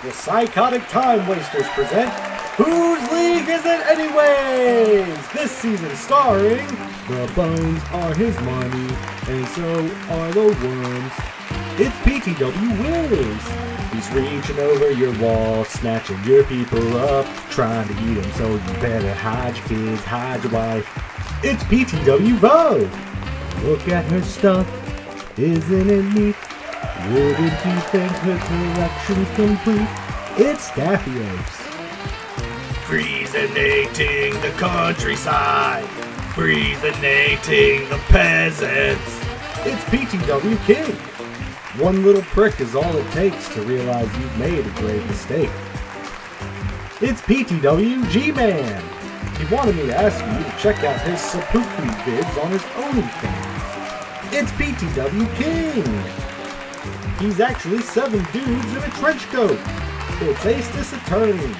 The Psychotic Time Wasters present Whose League Is It Anyways? This season starring The Bones Are His Money, and so are the Worms. It's PTW Wiz. He's reaching over your wall, snatching your people up, trying to eat them, so you better hide your kids, hide your wife. It's PTW Vogue. Look at her stuff, isn't it neat? Wouldn't you think her collection's complete? It's Daffy Staphyos. Freezinating the countryside, freezinating the peasants. It's PTW King. One little prick is all it takes to realize you've made a grave mistake. It's PTW G-Man. He wanted me to ask you to check out his seppuku vids on his OnlyFans. It's PTW King. He's actually seven dudes in a trench coat. It's Aestus Attorney.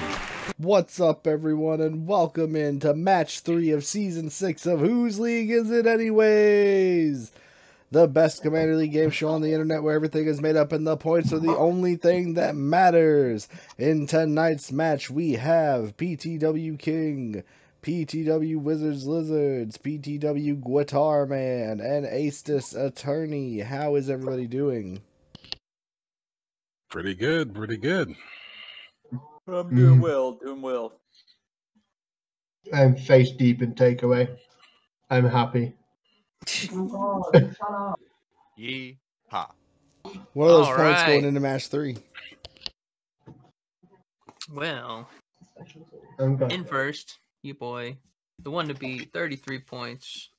What's up, everyone, and welcome into match three of season six of Whose League Is It Anyways? The best Commander League game show on the internet where everything is made up and the points are the only thing that matters. In tonight's match, we have PTW King, PTW Wizards Lizards, PTW Guitar Man, and Aestus Attorney. How is everybody doing? Pretty good, pretty good. I'm doing Mm. well, doing well. I'm face deep in takeaway. I'm happy. Yee ha. What are those All points going into match three? Well, in first, you boy, the one to beat, 33 points,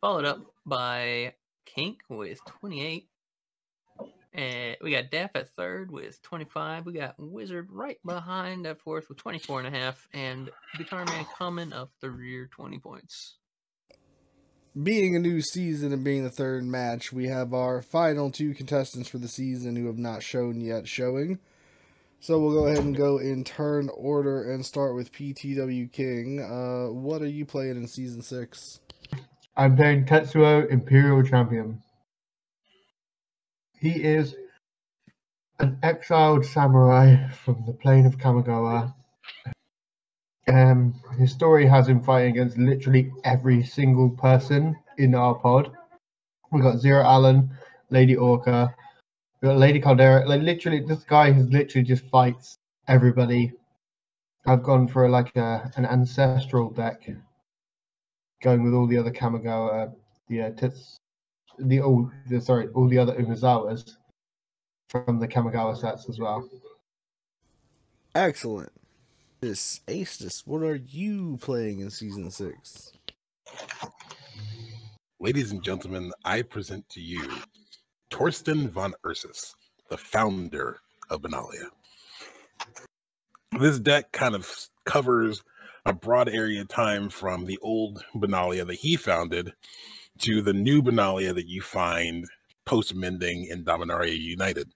followed up by Kink with 28. And we got Daff at third with 25. We got Wizard right behind at fourth with 24 and a half. And Guitar Man coming up the rear 20 points. being a new season and being the third match, we have our final two contestants for the season who have not shown yet showing. So we'll go ahead and go in turn order and start with PTW King. Uh, what are you playing in season six? I'm playing Tetsuo Imperial Champion. He is an exiled samurai from the plane of Kamigawa. Um, his story has him fighting against literally every single person in our pod. We've got Xira Arien, Lady Orca, we got Lady Caleria. Like literally, this guy has literally just fights everybody. I've gone for like a an ancestral deck going with all the other Kamigawa, the uh, tits, the old, the, sorry, all the other Umezawas from the Kamigawa sets as well. Excellent. This Aestus, what are you playing in season six? Ladies and gentlemen, I present to you Torsten von Ursus, the founder of Benalia. This deck kind of covers a broad area of time from the old Benalia that he founded to the new Benalia that you find post mending in Dominaria United.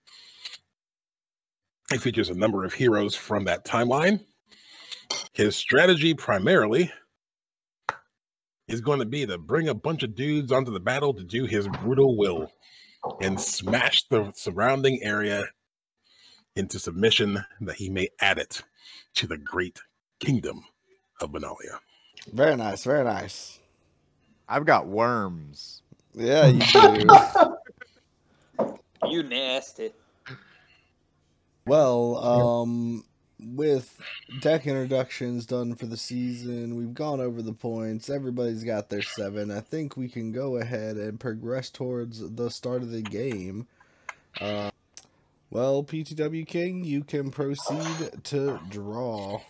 It features a number of heroes from that timeline. His strategy primarily is going to be to bring a bunch of dudes onto the battle to do his brutal will and smash the surrounding area into submission that he may add it to the great kingdom of Benalia. Very nice, very nice. I've got worms. Yeah, you do. You nasty. Well, um, with deck introductions done for the season, we've gone over the points. Everybody's got their seven. I think we can go ahead and progress towards the start of the game. Uh, well, PTW King, you can proceed to draw.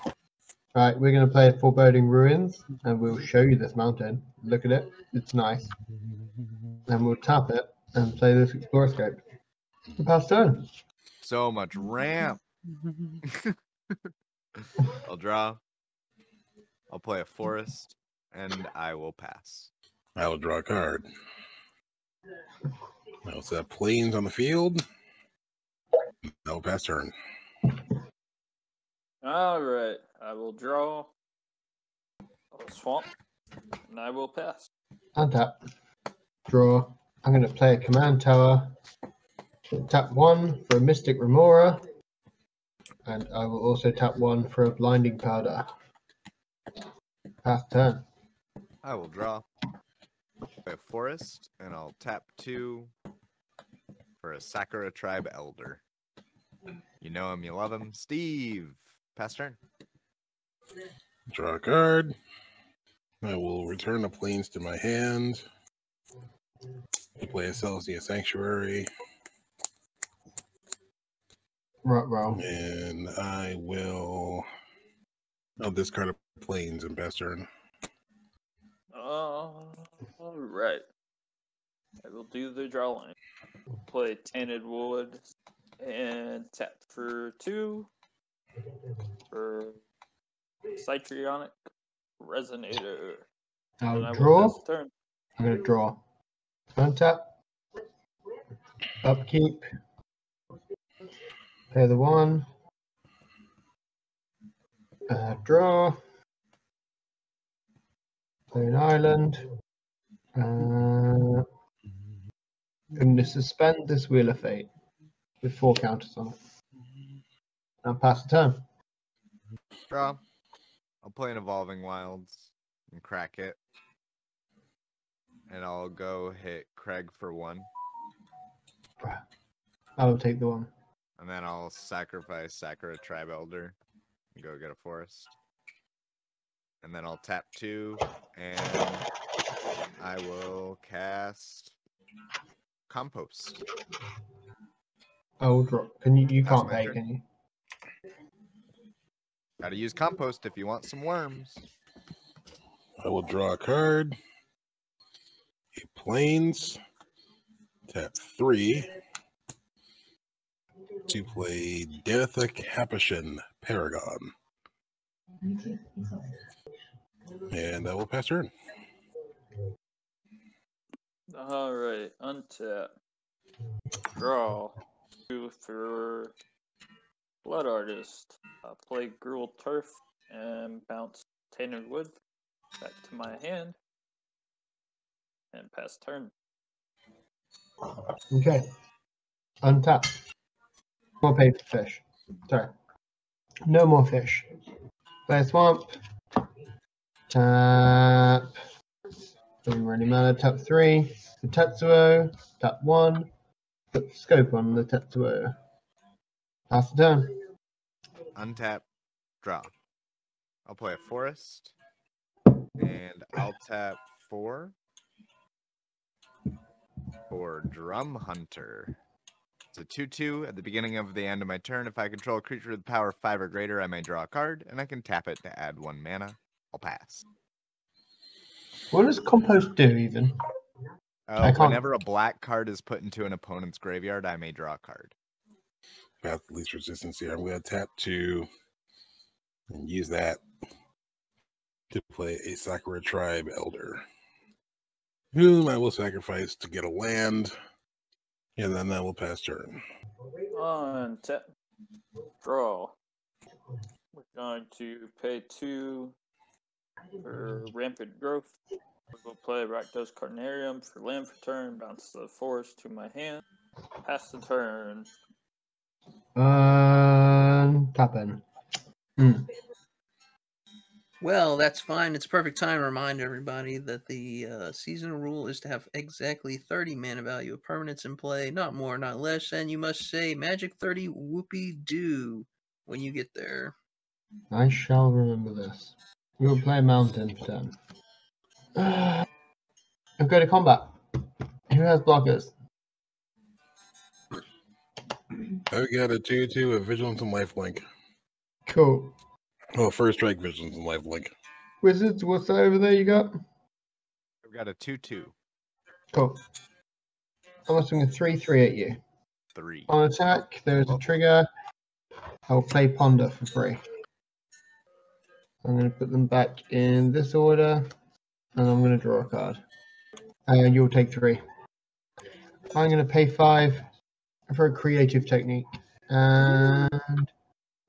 Right, we're going to play Foreboding Ruins, and we'll show you this mountain. Look at it; it's nice. And we'll tap it and play this Explorer's Scope. Pass turn. So much ramp. I'll draw. I'll play a forest, and I will pass. I will draw a card. I also have plains on the field. I will pass turn. All right, I will draw. I'll swamp, and I will pass. And tap. Draw. I'm going to play a command tower. Tap one for a Mystic Remora. And I will also tap one for a blinding powder. Pass turn. I will draw a forest, and I'll tap two for a Sakura tribe elder. You know him, you love him, Steve. Pass turn. Draw a card. I will return the plains to my hand. Play a Selesnya Sanctuary, Right roll. and I will. I'll discard a plains and pass turn. Uh, all right. I will do the drawing. Play Tainted Wood and tap for two for Strionic Resonator. I I'll will draw. pass turn. I'm going to draw. Untap. Upkeep. Pay the one. Uh, draw. Play an island. Uh, I'm going to suspend this Wheel of Fate with four counters on it. And pass the turn. Draw. I'll play an Evolving Wilds and crack it. And I'll go hit Craig for one. I will take the one. And then I'll sacrifice Sakura Tribe Elder and go get a forest. And then I'll tap two and I will cast Compost. Oh, will draw. Can you? You That's can't pay, can you? Gotta use compost if you want some worms. I will draw a card. A plains. Tap three. To play Danitha Capashen Paragon. And I will pass turn. All right, untap. Draw. Two for Blood Artist. Uh, play Gruul Turf and bounce Tainted Wood back to my hand. And pass turn. Okay. Untap. More pay for fish. Sorry. No more fish. Play swamp. Tap. Doesn't really matter. Tap three. The Tetsuo. Tap one. Put scope on the Tetsuo. Pass the turn. Untap, draw. I'll play a forest. And I'll tap four for Drum Hunter. It's a 2 2 at the beginning of the end of my turn. If I control a creature with power 5 or greater, I may draw a card, and I can tap it to add one mana. I'll pass. What does compost do even? Uh, whenever a black card is put into an opponent's graveyard, I may draw a card. Path of least resistance here. I'm going to tap two and use that to play a Sakura Tribe Elder, whom I will sacrifice to get a land, and then I will pass turn. Untap. Draw. We're going to pay two for Rampant Growth. We'll play Rakdos Carnarium for land for turn, bounce the forest to my hand. Pass the turn. Untap in. Hmm. Well, that's fine. It's a perfect time to remind everybody that the uh, seasonal rule is to have exactly 30 mana value of permanents in play, not more, not less, and you must say Magic 30 whoopee doo when you get there. I shall remember this. We will play mountain turn. Uh, I'm going to combat. Who has blockers? I got a 2 2 of Vigilance and Lifelink. Cool. Oh, first strike Vigilance and Lifelink. Wizards, what's that over there you got? I've got a 2 2, Cool. I'm going to 3 3 at you. 3. On attack, there is a trigger. I'll play Ponder for free. I'm going to put them back in this order, and I'm going to draw a card. And you'll take three. I'm going to pay five for a creative technique. And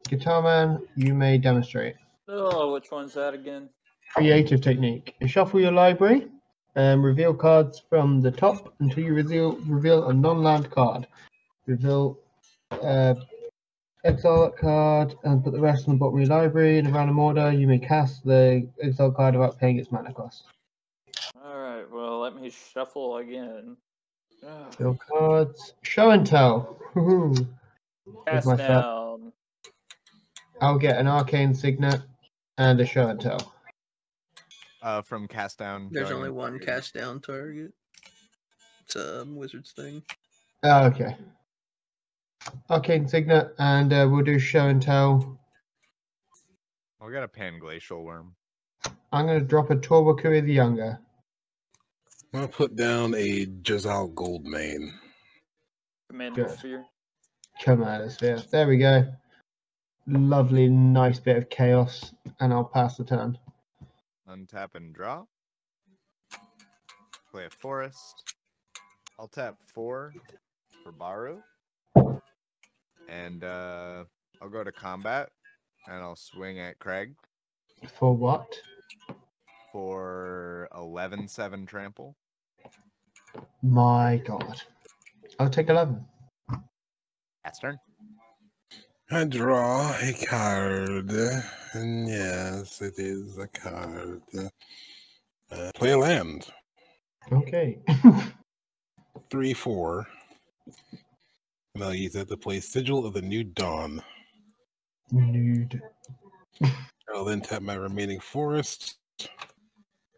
Guitar Man, you may demonstrate. Oh, which one's that again? Creative technique. Shuffle your library and reveal cards from the top until you reveal reveal a non-land card. Reveal uh, exile card and put the rest on the bottom of your library in a random order. You may cast the exile card without paying its mana cost. All right. Well, let me shuffle again. Your cards. Show and tell. Woohoo. Cast set. down. I'll get an arcane signet and a show and tell. Uh, from cast down. There's only one into- cast down target. It's a wizard's thing. Ah, okay. Arcane signet and uh, we'll do show and tell. I got a Panglacial Wurm. I'm going to drop a Tor Wauki the Younger. I'll put down a Jazal Goldmane. Commander Good. sphere. Commander Sphere. There we go. Lovely, nice bit of chaos. And I'll pass the turn. Untap and draw. Play a forest. I'll tap four for Baru. And uh, I'll go to combat and I'll swing at Craig For what? For 11 7 trample. My god. I'll take 11. That's turn. I draw a card. And yes, it is a card. Uh, play a land. Okay. Three, four. And I'll use that to play Sigil of the New Dawn. Nude. I'll then tap my remaining forest.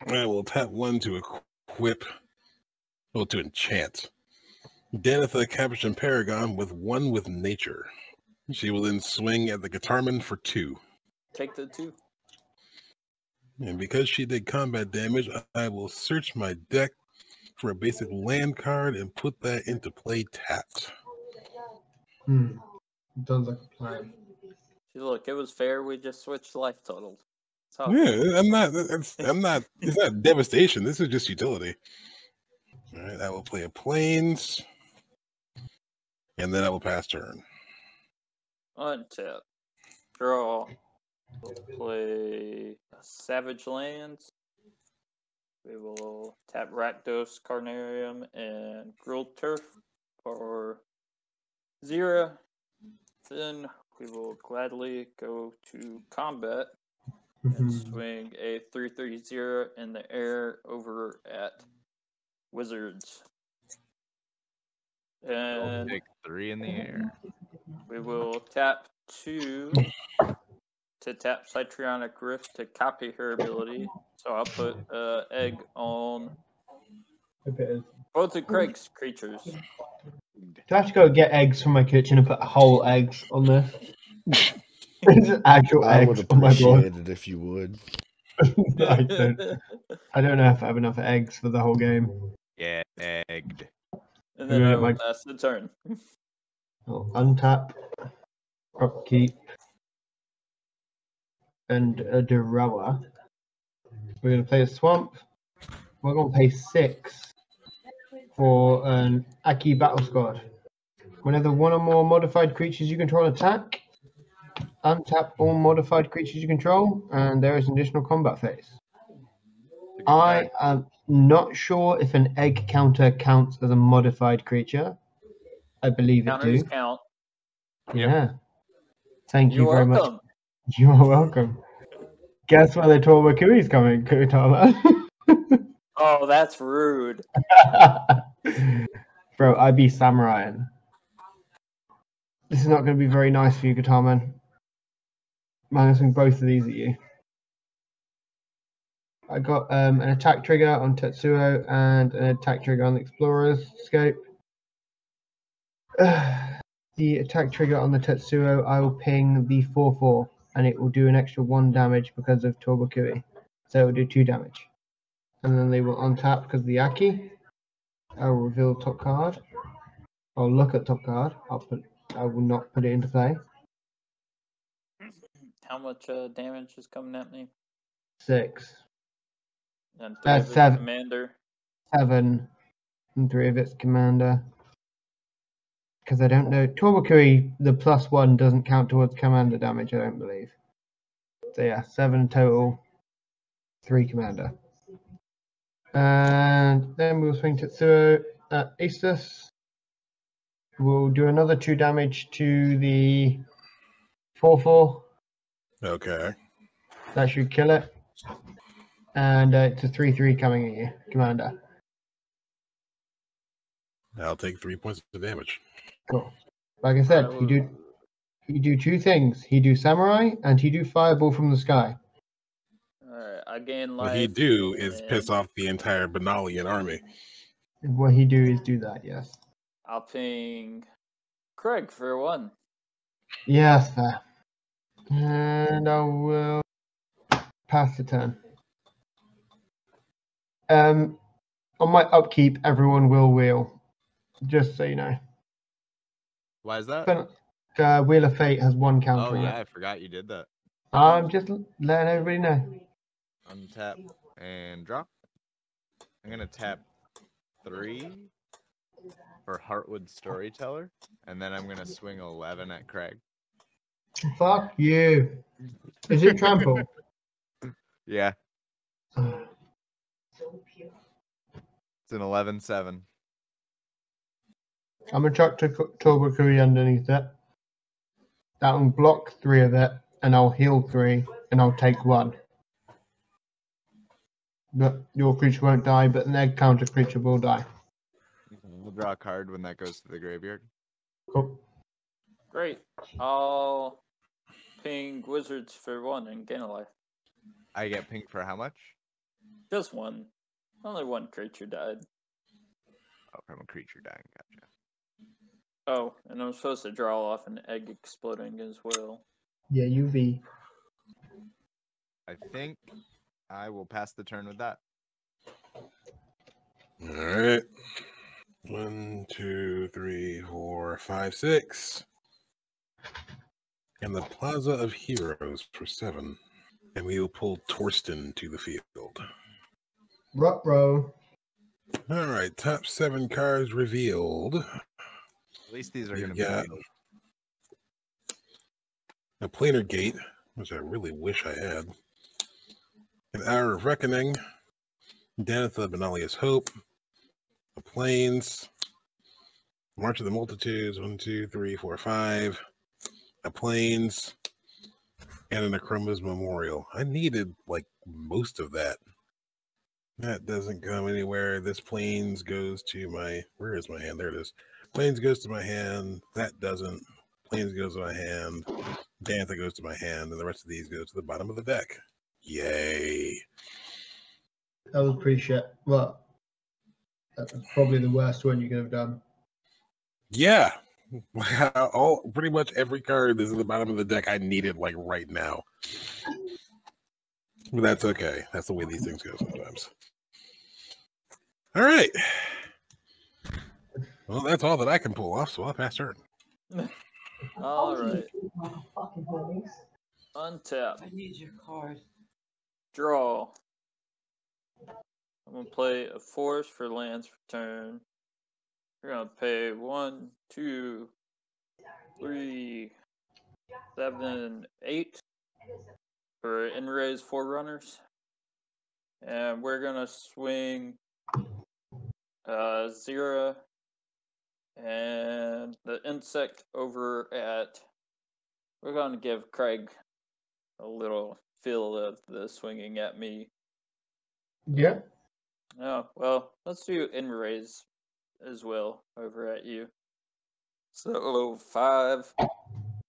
I will tap one to equip, well, to enchant. Danitha Capashen Paragon with one with nature. She will then swing at the Guitarman for two. Take the two. And because she did combat damage, I will search my deck for a basic land card and put that into play tapped. Hmm. Sounds like a plan. See, look, it was fair. We just switched life totals. How Yeah, I'm not. I'm not. It's not devastation. This is just utility. All right, I will play a plains, and then I will pass turn. Untap. Draw. Play a Savage Lands. We will tap Rakdos, Carnarium, and Gruul Turf for zero. Then we will gladly go to combat and Mhm. swing a 330 in the air over at Wizards. And take three in the air. we will tap two to tap Strionic Rift to copy her ability. So I'll put uh, egg on Hope it is. both of Craig's creatures. Do I have to go get eggs from my kitchen and put whole eggs on this? This is actual I would eggs on oh my board. it if you would. I don't. I don't know if I have enough eggs for the whole game. Yeah, egged. and then Yeah, I will my- pass the turn. I'll untap, upkeep, and a Durawa. We're going to play a swamp. We're going to pay six for an Akki Battle Squad. Whenever one or more modified creatures you control attack, untap all modified creatures you control, and there is an additional combat phase. I am not sure if an egg counter counts as a modified creature. I believe it Counters do. count. Yeah. Thank you You're very much. welcome. You are welcome. Guess where the Torba is coming, Kutama? Oh, that's rude. Bro, I be samurai. This is not going to be very nice for you, Guitarman. Swing both of these at you. I got um, an attack trigger on Tetsuo and an attack trigger on the Explorer's scope. the attack trigger on the Tetsuo, I will ping the 4 4 and it will do an extra 1 damage because of Tor Wauki. So it will do 2 damage. And then they will untap because of the Akki. I will reveal top card. I'll look at top card. I'll put. I will not put it into play. How much uh, damage is coming at me? Six, And three That's of seven. Commander. seven, and three of its commander. Because I don't know. Tor Wauki, the plus one doesn't count towards commander damage. I don't believe. So yeah, seven total. Three commander. And then we'll swing Tetsuo at Aestus. We'll do another two damage to the 4 4. Okay. That should kill it. And uh, it's a 3 3 coming at you, Commander. I'll take three points of damage. Cool. Like I said, I he do will- he do two things. He do samurai and he do fireball from the sky. Alright, I gain life. What he do is piss off the entire Benalian army. What he do is do that, yes. I'll ping Craig for one. Yes, sir. And I will pass the turn. Um, on my upkeep, everyone will wheel. Just so you know. Why is that? Uh, Wheel of Fate has one counter. Oh on yeah, it. I forgot you did that. I'm just letting everybody know. Untap and drop. I'm gonna tap three for Heartwood Storyteller, and then I'm gonna swing eleven at Craig. Fuck you. Is it trample? Yeah, it's an 11-7. I'm gonna chuck to Tor Wauki underneath it. That will block three of it, and I'll heal three, and I'll take one. But your creature won't die, but an egg counter creature will die. We'll draw a card when that goes to the graveyard. Cool. Great. I'll ping Wizards for one and gain a life. I get pink for how much? Just one. Only one creature died. Oh, from a creature dying. Gotcha. Oh, and I'm supposed to draw off an egg exploding as well. Yeah, UV. I think I will pass the turn with that. All right. One, two, three, four, five, six. And the Plaza of Heroes for seven. And we will pull Torsten to the field. Rut row. All right, top seven cards revealed. At least these are going to got be. a planar gate, which I really wish I had. An hour of reckoning. Danitha Benalia's Hope. The Plains. March of the Multitudes. One, two, three, four, five. A Plains. And an Akroma's Memorial. I needed like most of that. That doesn't go anywhere. This Plains goes to my. Where is my hand? There it is. Plains goes to my hand. That doesn't. Plains goes to my hand. Dantha goes to my hand, and the rest of these go to the bottom of the deck. Yay! That was pretty shit. Well, that's probably the worst one you could have done. Yeah, all pretty much every card that's at the bottom of the deck I needed like right now. But that's okay. That's the way these things go sometimes. All right. Well, that's all that I can pull off, so I'll pass turn. Alright. Untap. I need your card. Draw. I'm gonna play a forest for lands for turn. We're gonna pay one, two, three, seven, eight for Enrays Forerunners. And we're gonna swing uh Xira and the insect over at we're gonna give Craig a little feel of the swinging at me. Yeah. Oh, well, let's do Enrays as well over at you. So five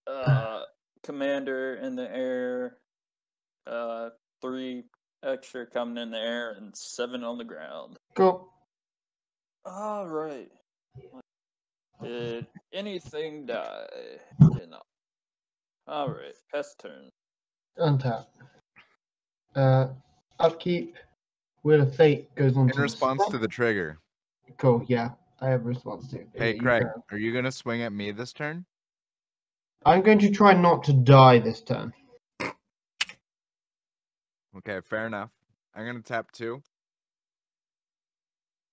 uh commander in the air, uh three extra coming in the air and seven on the ground. Cool. All right. Did anything die? Did not. All right, pest turn. Untap. Uh, upkeep. Wheel of Fate goes on In to response swamp. to the trigger. Cool. Yeah, I have a response to. it. Hey, Yeah, you Craig, can. are you going to swing at me this turn? I'm going to try not to die this turn. Okay, fair enough. I'm going to tap two.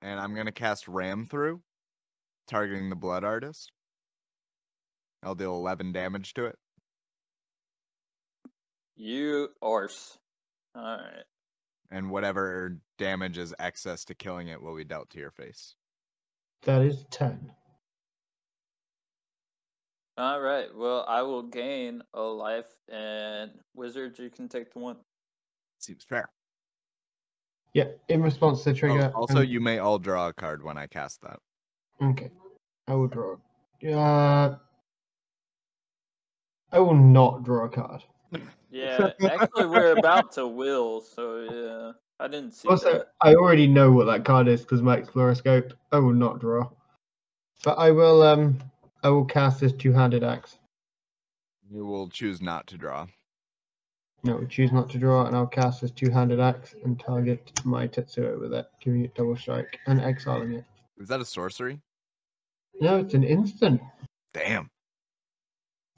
And I'm going to cast Ram through, targeting the Blood Artist. I'll deal 11 damage to it. You arse. All right. And whatever damage is excess to killing it will be dealt to your face. That is ten. All right. Well, I will gain a life, and wizards, you can take the one. Seems fair. Yeah, in response to the Oh, trigger. also, and- you may all draw a card when I cast that. Okay. I will draw. Uh, I will not draw a card. Yeah. Actually, we're about to will, so yeah. I didn't see Also, that. I already know what that card is because my Explorer's Scope. I will not draw. But I will um I will cast this two-handed axe. You will choose not to draw. No, choose not to draw, and I'll cast this two-handed axe and target my Tetsuo with it, giving it double strike and exiling it. Is that a sorcery? No, it's an instant. Damn.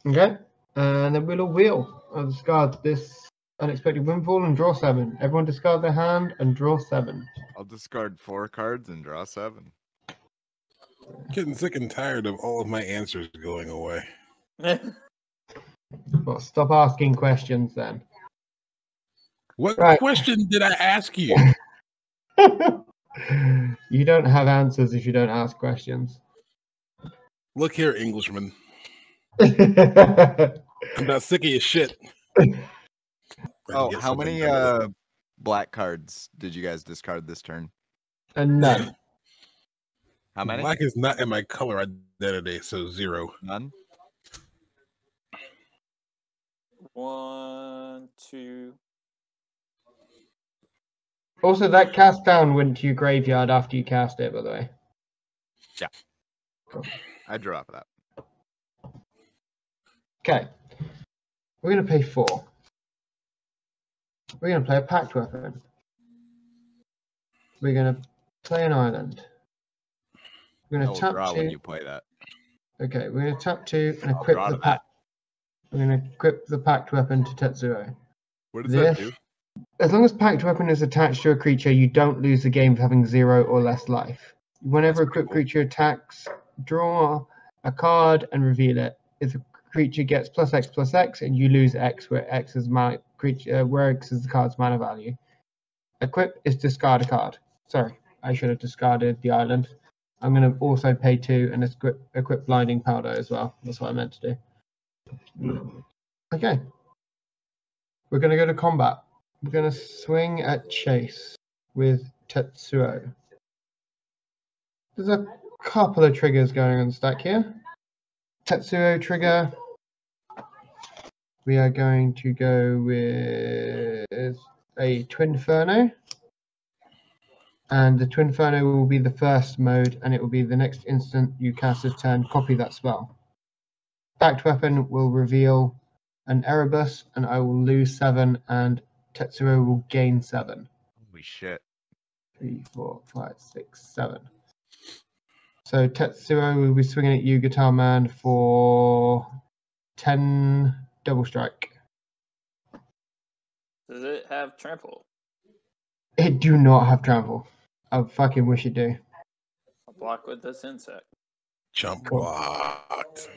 Okay, and then we'll wheel. I'll discard this unexpected windfall and draw seven. Everyone discard their hand and draw seven. I'll discard four cards and draw seven. Getting sick and tired of all of my answers going away. Well, stop asking questions then. What Right. question did I ask you? you don't have answers if you don't ask questions. Look here, Englishman. and I'm about sick of your shit. Oh, how many uh black cards did you guys discard this turn? none. How many? Black is not in my color identity, so zero. None. One, two. Also, that cast down went to your graveyard after you cast it, by the way. Yeah. I drew off of that. Okay. We're going to pay four. We're going to play a Pact Weapon. We're going to play an island. We're going to tap draw when you play that. Okay, we're going to tap two and I'll equip the pack. We're going to equip the Pact Weapon to Tetsuo. What does This, that do? as long as Pact Weapon is attached to a creature, you don't lose the game for having zero or less life. Whenever a That's pretty equipped cool. creature attacks, draw a card and reveal it. If the creature gets plus X plus X, and you lose X, where X is mana creature, uh, where X is the card's mana value. Equip is discard a card. Sorry, I should have discarded the island. I'm going to also pay two and equip, equip blinding powder as well. That's what I meant to do. Okay. We're going to go to combat. We're going to swing at Chase with Tetsuo. There's a couple of triggers going on stack here. Tetsuo trigger. We are going to go with a Twinferno. And the Twinferno will be the first mode, and it will be the next instant you cast this turn, copy that spell. Pact Weapon will reveal an Erebus, and I will lose seven, and Tetsuo will gain seven. Holy shit. Three, four, five, six, seven. So Tetsuo will be swinging at you, Guitar Man, for 10 double strike. Does it have trample? It do not have trample. I fucking wish it do. I'll block with this insect. Jump Cool. blocked.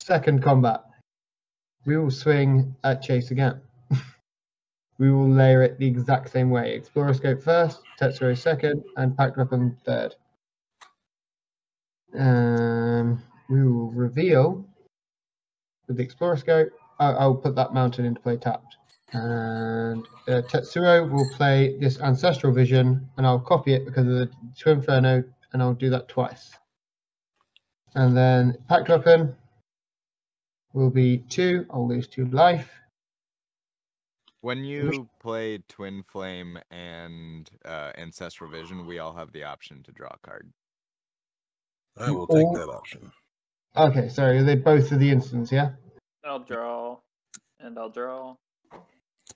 Second combat. We will swing at Chase again. we will layer it the exact same way. Explorer's Scope first, Tetsuo second, and Pact Weapon third. Um, we will reveal with the Explorer's Scope. I- I'll put that mountain into play tapped. And uh, Tetsuo will play this Ancestral Vision, and I'll copy it because of the Twinferno, and I'll do that twice. And then Pact Weapon will be two. I'll lose two life. When you play Twin Flame and uh, Ancestral Vision, we all have the option to draw a card. I will take Or- that option. Okay, sorry, they both are the instants, yeah? I'll draw, and I'll draw,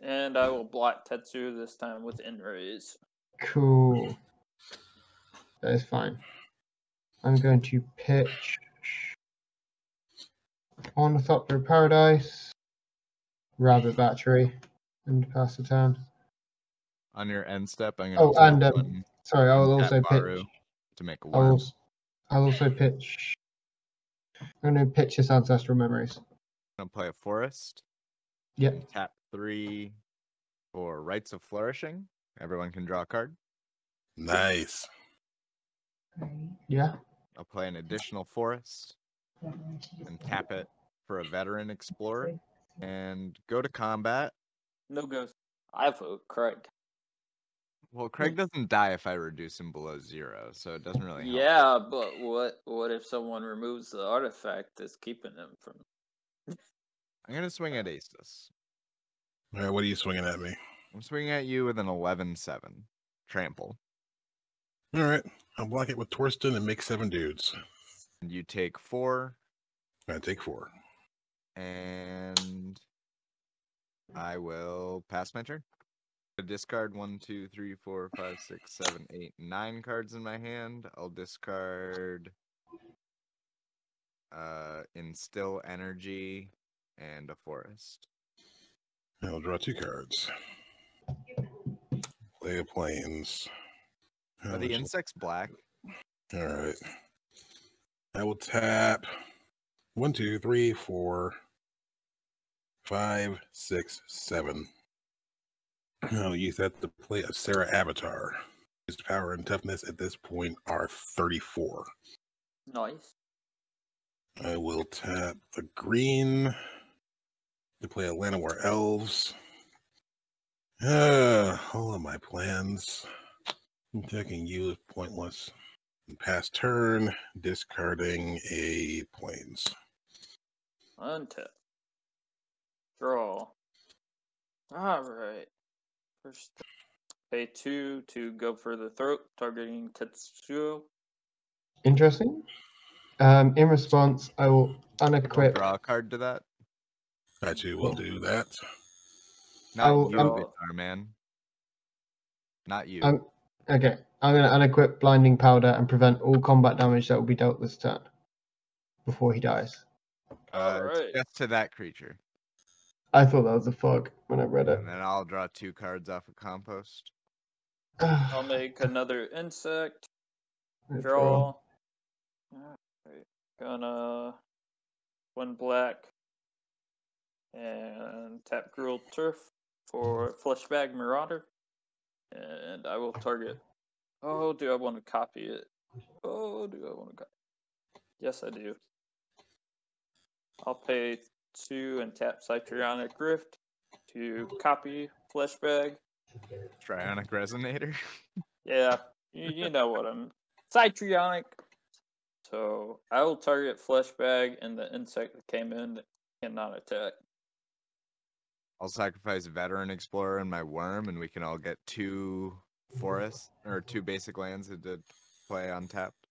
and I will block Tetsu this time with Enraise. Cool. That is fine. I'm going to pitch Ornithopter of Paradise, Rabbit Battery, and pass the turn. On your end step, I'm going to. Oh, and um, sorry, I will also Baru pitch. to make a I will, worm. als- I'll also pitch. I'm going to pitch this Ancestral Memories. I'm going to play a forest. Yep. and Tap three for Rites of Flourishing. Everyone can draw a card. Nice. Yeah. I'll play an additional forest. and tap it for a veteran explorer and go to combat. No ghost. I vote Craig. Well, Craig doesn't die if I reduce him below zero, so it doesn't really. help. Yeah, but what what if someone removes the artifact that's keeping him from? I'm gonna swing uh at Aces. All right, what are you swinging at me? I'm swinging at you with an 11-7 trample, All right, I'll block it with Torsten and make seven dudes. and you take four, I take four. and I will pass my turn. Discard one, two, three, four, five, six, seven, eight, nine cards in my hand. I'll discard uh instill energy and a forest. I'll draw two cards. Play a plains. Are the insects black? All right. I will tap one, two, three, four, five, six, seven. I'll use that to play a Serra Avatar. His power and toughness at this point are 34. Nice. I will tap a green to play a Llanowar Elves. Ah, all of my plans. I'm taking you is pointless. Pass turn, discarding a plains. Untap. Draw. All right. First, pay two to go for the throat, targeting Tetsuo. Interesting. Um, in response, I will unequip. draw a card to that. I too will do that. Not will- you, I'm- Man. Not you. I'm okay. I'm going to unequip blinding powder and prevent all combat damage that will be dealt this turn before he dies. uh, Alright. just to that creature. I thought that was a fuck when I read it. And then I'll draw two cards off of compost. I'll make another insect. Let's Draw. Alright. Gonna one black and tap Gruul Turf for Fleshbag Marauder. And I will target. Oh, do I want to copy it? Oh, do I want to copy? Yes, I do. I'll pay two and tap Strionic Rift to copy Fleshbag. Trionic Resonator. Yeah, you, you know what I'm. Strionic. So I will target Fleshbag and the insect that came in that cannot attack. I'll sacrifice Veteran Explorer and my Worm, and we can all get two forests or two basic lands into play untapped.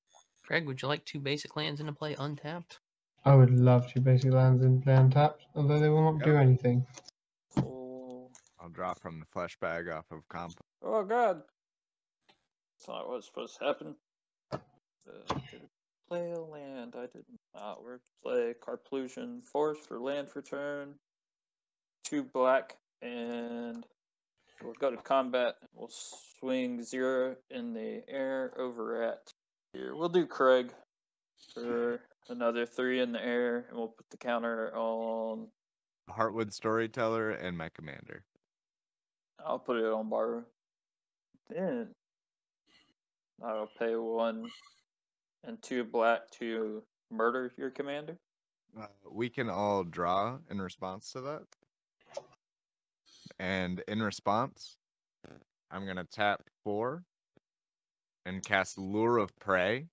Craig, would you like two basic lands into play untapped? I would love two basic lands in play untapped, although they will not do anything. Oh, I'll draw from the flesh bag off of comp. oh God. That's not what's supposed to happen. Uh, play a land. I did not. We're play Karplusan Force for land for turn. Two black, and we'll go to combat. We'll swing zero in the air over at here. We'll do Craig for another three in the air, and we'll put the counter on. Heartwood Storyteller and my commander. I'll put it on Baru. Then I'll pay one and two black to murder your commander. Uh, we can all draw in response to that. And in response, I'm going to tap four and cast Lure of Prey.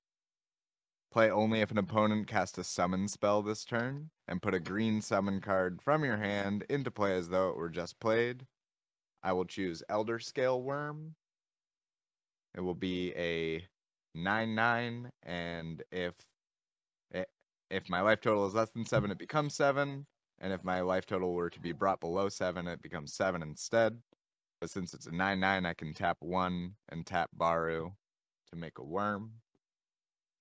Play only if an opponent casts a summon spell this turn, and put a green summon card from your hand into play as though it were just played. I will choose Elderscale Wurm. It will be a 9 9, and if i- if my life total is less than seven, it becomes seven. And if my life total were to be brought below seven, it becomes seven instead. But since it's a nine nine, I can tap one and tap Baru to make a worm.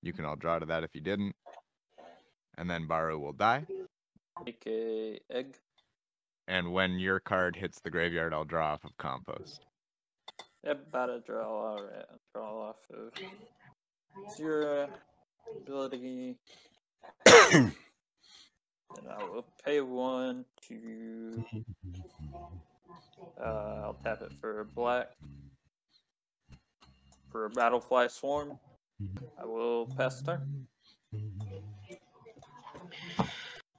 You can all draw to that if you didn't. And then Baru will die. Make a egg. And when your card hits the graveyard, I'll draw off of compost. Yep, about to draw. Alright, I'll draw off of zero ability. and I will pay one to. Uh, I'll tap it for black. For a Battlefly Swarm. I will pass the turn.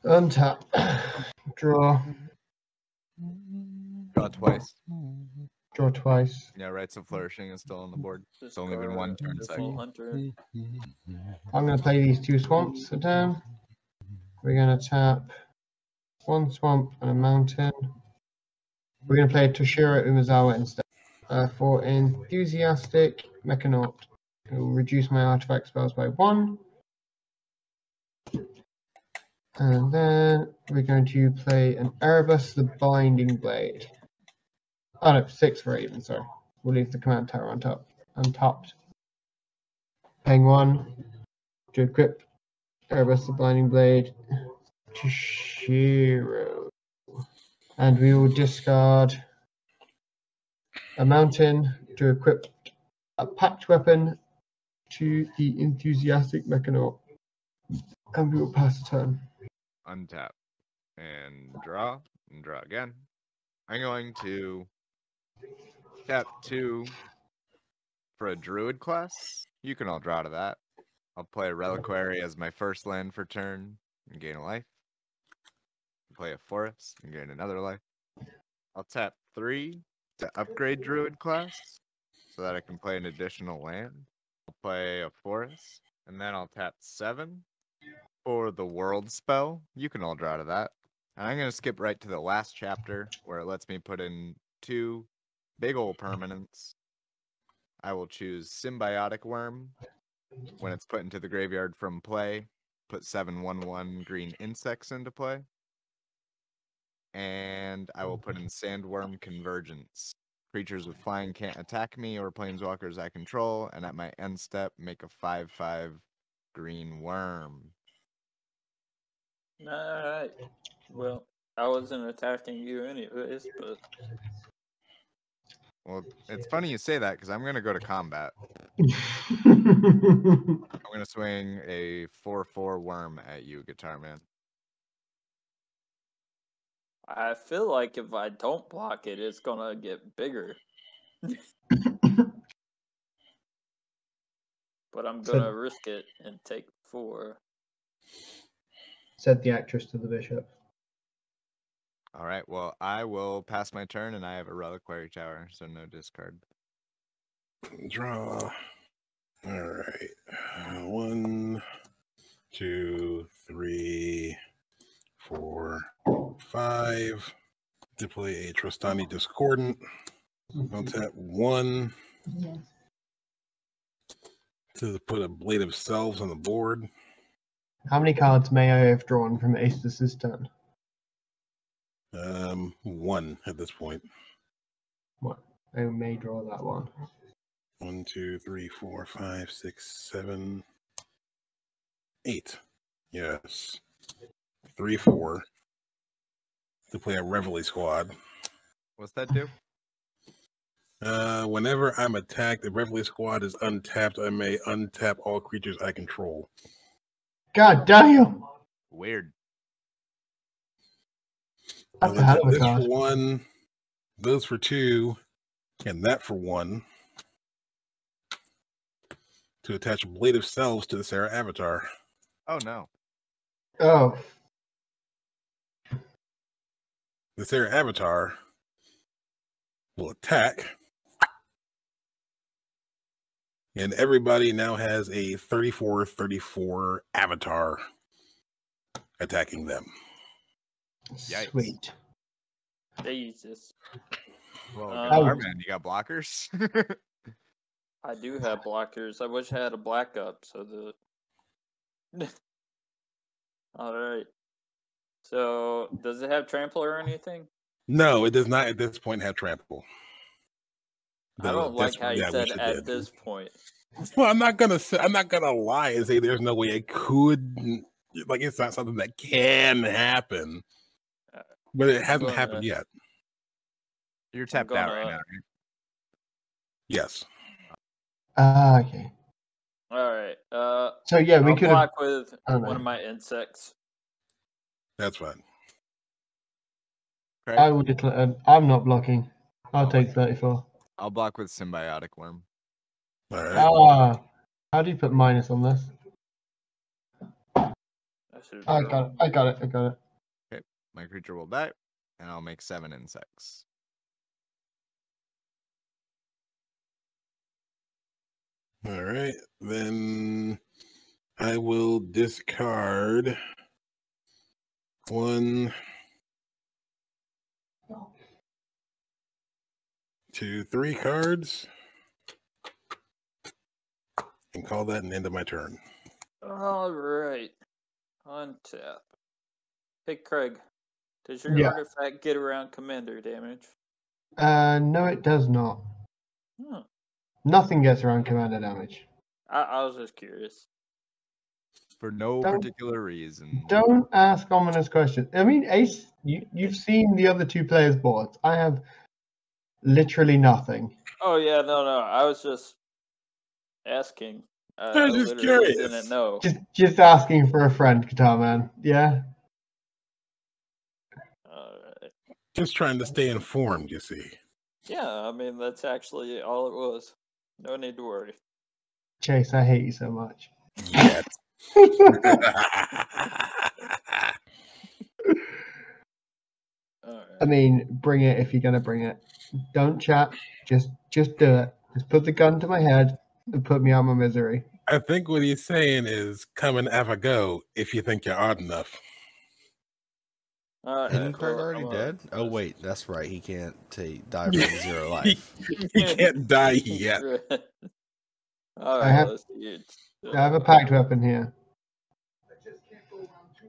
Untap. Draw. Draw twice. Draw twice. Yeah, Rites of Flourishing is still on the board. It's only been one turn Discard cycle. Hunter. I'm going to play these two swamps a turn. We're going to tap one swamp and a mountain. We're going to play Toshiro Umezawa instead. Uh, for Enthusiastic Mechanaut. It will reduce my artifact spells by one. And then we're going to play an Erebus the Binding Blade. Oh no, six for even, sorry. We'll leave the command tower on top. Untopped. Paying one to equip Erebus the Blinding Blade to Shiro. And we will discard a mountain to equip a Pact Weapon to the enthusiastic Mechanaut. And we will pass the turn. Untap. And draw. And draw again. I'm going to tap two for a druid class. You can all draw to that. I'll play a reliquary as my first land for turn and gain a life. Play a forest and gain another life. I'll tap three to upgrade druid class so that I can play an additional land. I'll play a forest and then I'll tap seven for the world spell. You can all draw to that. And I'm going to skip right to the last chapter where it lets me put in two big old permanents. I will choose Symbiotic Wurm when it's put into the graveyard from play. Put seven one one green insects into play. And I will put in Sandwurm Convergence. Creatures with flying can't attack me or planeswalkers I control, and at my end step, make a 5 5 green worm. Alright. Well, I wasn't attacking you anyways, but Well, it's funny you say that because I'm going to go to combat. I'm going to swing a 4 4 worm at you, Guitar Man. I feel like if I don't block it, it's gonna get bigger. but I'm gonna risk it and take four. Said the actress to the bishop. All right, well, I will pass my turn and I have a reliquary tower, so no discard. Draw. All right. Uh, One, two, three, four, five. To play a Trostani Discordant. I'll tap one to put a Blade of Selves on the board. How many cards may I have drawn from Aestus's turn? Um, one at this point. What? I may draw that one. One, two, three, four, five, six, seven, eight. Yes. Three, four. To play a Reveille squad. What's that do? Uh, whenever I'm attacked, the Reveille squad is untapped. I may untap all creatures I control. God damn! Weird. That's I'll a hell of a this for one, those for two, and that for one. To attach a Blade of Selves to the Serra Avatar. Oh, no. Oh, The Serra Avatar will attack. And everybody now has a 34 34 avatar attacking them. Yikes. sweet. Jesus. Well, um, Guitar Man, you got blockers? I do have blockers. I wish I had a black up so the Alright. So does it have trample or anything? No, it does not at this point have trample. I Though don't like how you I said at did. this point. Well, I'm not gonna say I'm not gonna lie and say there's no way it could like it's not something that can happen. Uh, But it hasn't gonna- happened yet. You're tapped out right gonna- now, right? Yes. Ah, okay. Alright. Uh So yeah, we I'll could block with one of my insects. That's fine. Craig? I will declare. I'm not blocking. I'll take 34. I'll block with Symbiotic Wurm. All right. Ah, how do you put minus on this? I I got it. I got it. I got it. Okay, My creature will die, and I'll make seven insects. All right, then I will discard one, two, three cards, and call that an end of my turn. All right. On tap. Hey, Craig. Does your Yeah. artifact get around commander damage? Uh, no, it does not. Huh. Nothing gets around commander damage. I, I was just curious. For no Don't- particular reason. Don't ask ominous questions. I mean, Ace, you, you've seen the other two players' boards. I have literally nothing. Oh yeah, no, no. I was just asking. Uh, I was just curious. Didn't know. Just just asking for a friend, Guitar Man. Yeah. Alright. Just trying to stay informed, you see. Yeah, I mean that's actually all it was. No need to worry. Chase, I hate you so much. Yet. Alright. I mean, bring it if you're gonna bring it. Don't chat. Just just do it. Just put the gun to my head and put me out of my misery. I think what he's saying is come and have a go if you think you're odd enough. Alright, Isn't uh, Craig already I'm dead? gonna Oh wait, that's right. He can't take die from zero life. he can't die yet. Alright, have- let's see it. I have a Pact Weapon here.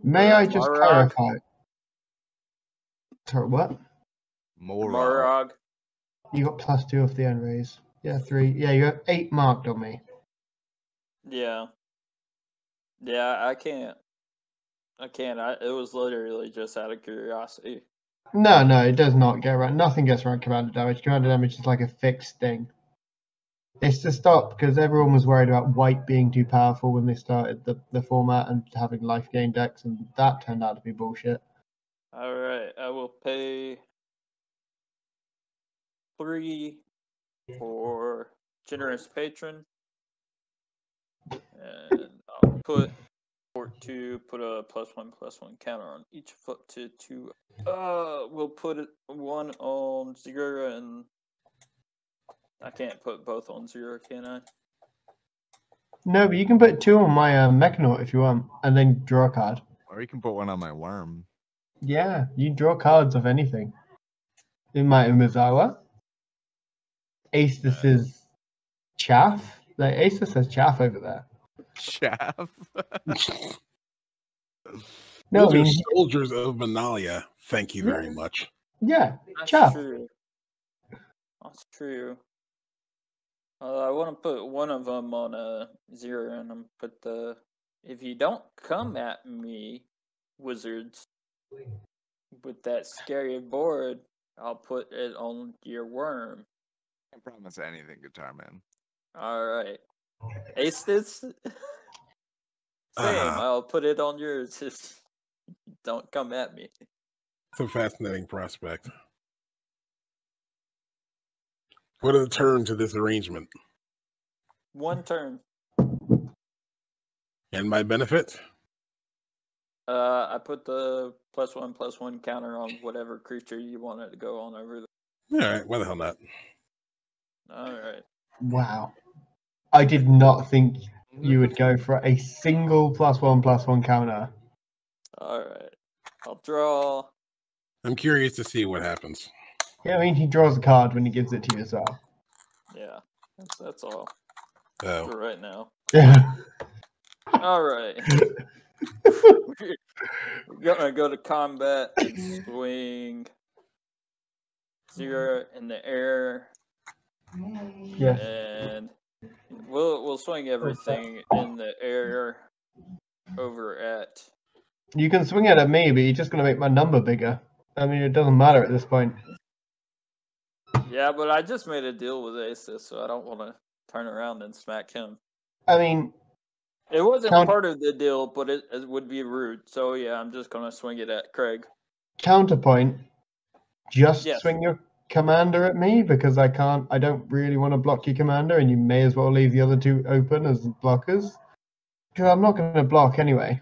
May I just Marog? clarify? Sorry, what? More. Morog. You got plus two off the end raise. Yeah, three. Yeah, you got eight marked on me. Yeah. Yeah, I can't. I can't. I, it was literally just out of curiosity. No, no, it does not get around. Nothing gets around commander damage. Commander damage is like a fixed thing. It's to stop because everyone was worried about white being too powerful when they started the, the format and having life gain decks, and that turned out to be bullshit. All right, I will pay three for generous patron, and I'll put port two, put a plus one plus one counter on each foot to two. Uh, we'll put one on zero, and I can't put both on zero, can I? No, but you can put two on my uh, Mechanaut if you want, and then draw a card. Or you can put one on my worm. Yeah, you draw cards of anything. In my Umezawa. Aestus is chaff. Like Aestus says chaff over there. Chaff. No, Those I are mean, soldiers of Benalia. Thank you very much. yeah, That's chaff. true. That's true. Uh, I want to put one of them on a zero, and I'm put the. If you don't come at me, wizards, with that scary board, I'll put it on your worm. I promise anything, Guitar Man. All right, ace this. Same. Uh-huh. I'll put it on yours. Just don't come at me. It's a fascinating prospect. What are the terms of this arrangement? One turn. And my benefit? Uh, I put the plus one plus one counter on whatever creature you want it to go on over there. All right, why the hell not? All right. Wow. I did not think you would go for a single plus one plus one counter. All right. I'll draw. I'm curious to see what happens. Yeah, I mean, he draws a card when he gives it to you as well. Yeah. That's that's all Oh, for right now. Yeah. All right. We're gonna go to combat and swing zero in the air, Yes. and we'll we'll swing everything in the air over at. You can swing it at me, but you're just going to make my number bigger. I mean, it doesn't matter at this point. Yeah, but I just made a deal with Aestus, so I don't want to turn around and smack him. I mean, It wasn't Count- part of the deal, but it, it would be rude. So yeah, I'm just gonna swing it at Craig. counterpoint. Just Yes. swing your commander at me because I can't. I don't really want to block your commander, and you may as well leave the other two open as blockers. Because I'm not going to block anyway.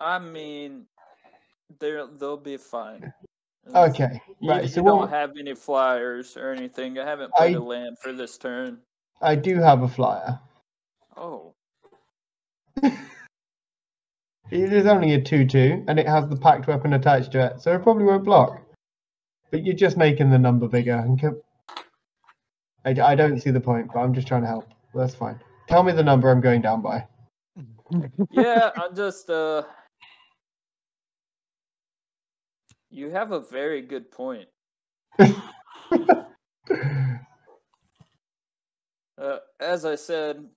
I mean, they're they'll be fine. Okay, You, right. you So don't what? have any flyers or anything. I haven't I- played a land for this turn. I do have a flyer. Oh, It is only a two-two, and it has the Pact Weapon attached to it, so it probably won't block. But you're just making the number bigger. And co- I, I don't see the point, but I'm just trying to help. That's fine. Tell me the number I'm going down by. yeah. I'm just uh. You have a very good point. Uh, as I said,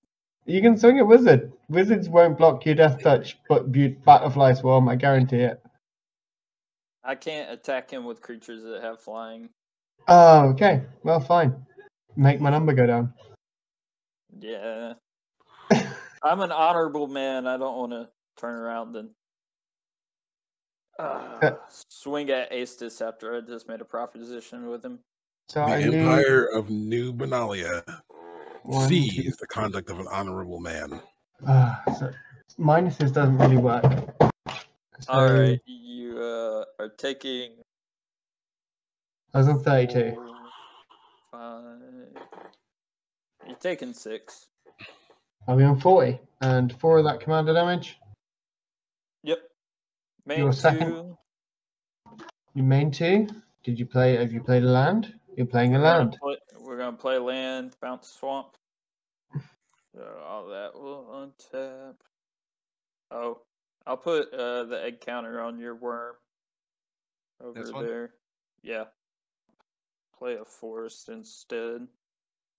You can swing a wizard. Wizards won't block your death touch, but bu- Battlefly Swarm, I guarantee it. I can't attack him with creatures that have flying. Oh, okay. Well, fine. Make my number go down. Yeah. I'm an honorable man. I don't want to turn around and uh, swing at Aestus after I just made a proposition with him. So The I lose Empire of New Benalia one, two, sees the conduct of an honorable man. Ah, so minuses doesn't really work. So All right, you uh, are taking. I was on 32. four, Five. You're taking six. I'll be on 40. And four of that commander damage. Yep. Main Your second- two. You main two. Did you play? Have you played a land? You're playing a We're gonna land. play- We're gonna play land, bounce swamp. So all that will untap. Oh, I'll put uh, the egg counter on your worm over This one? there. Yeah. Play a forest instead.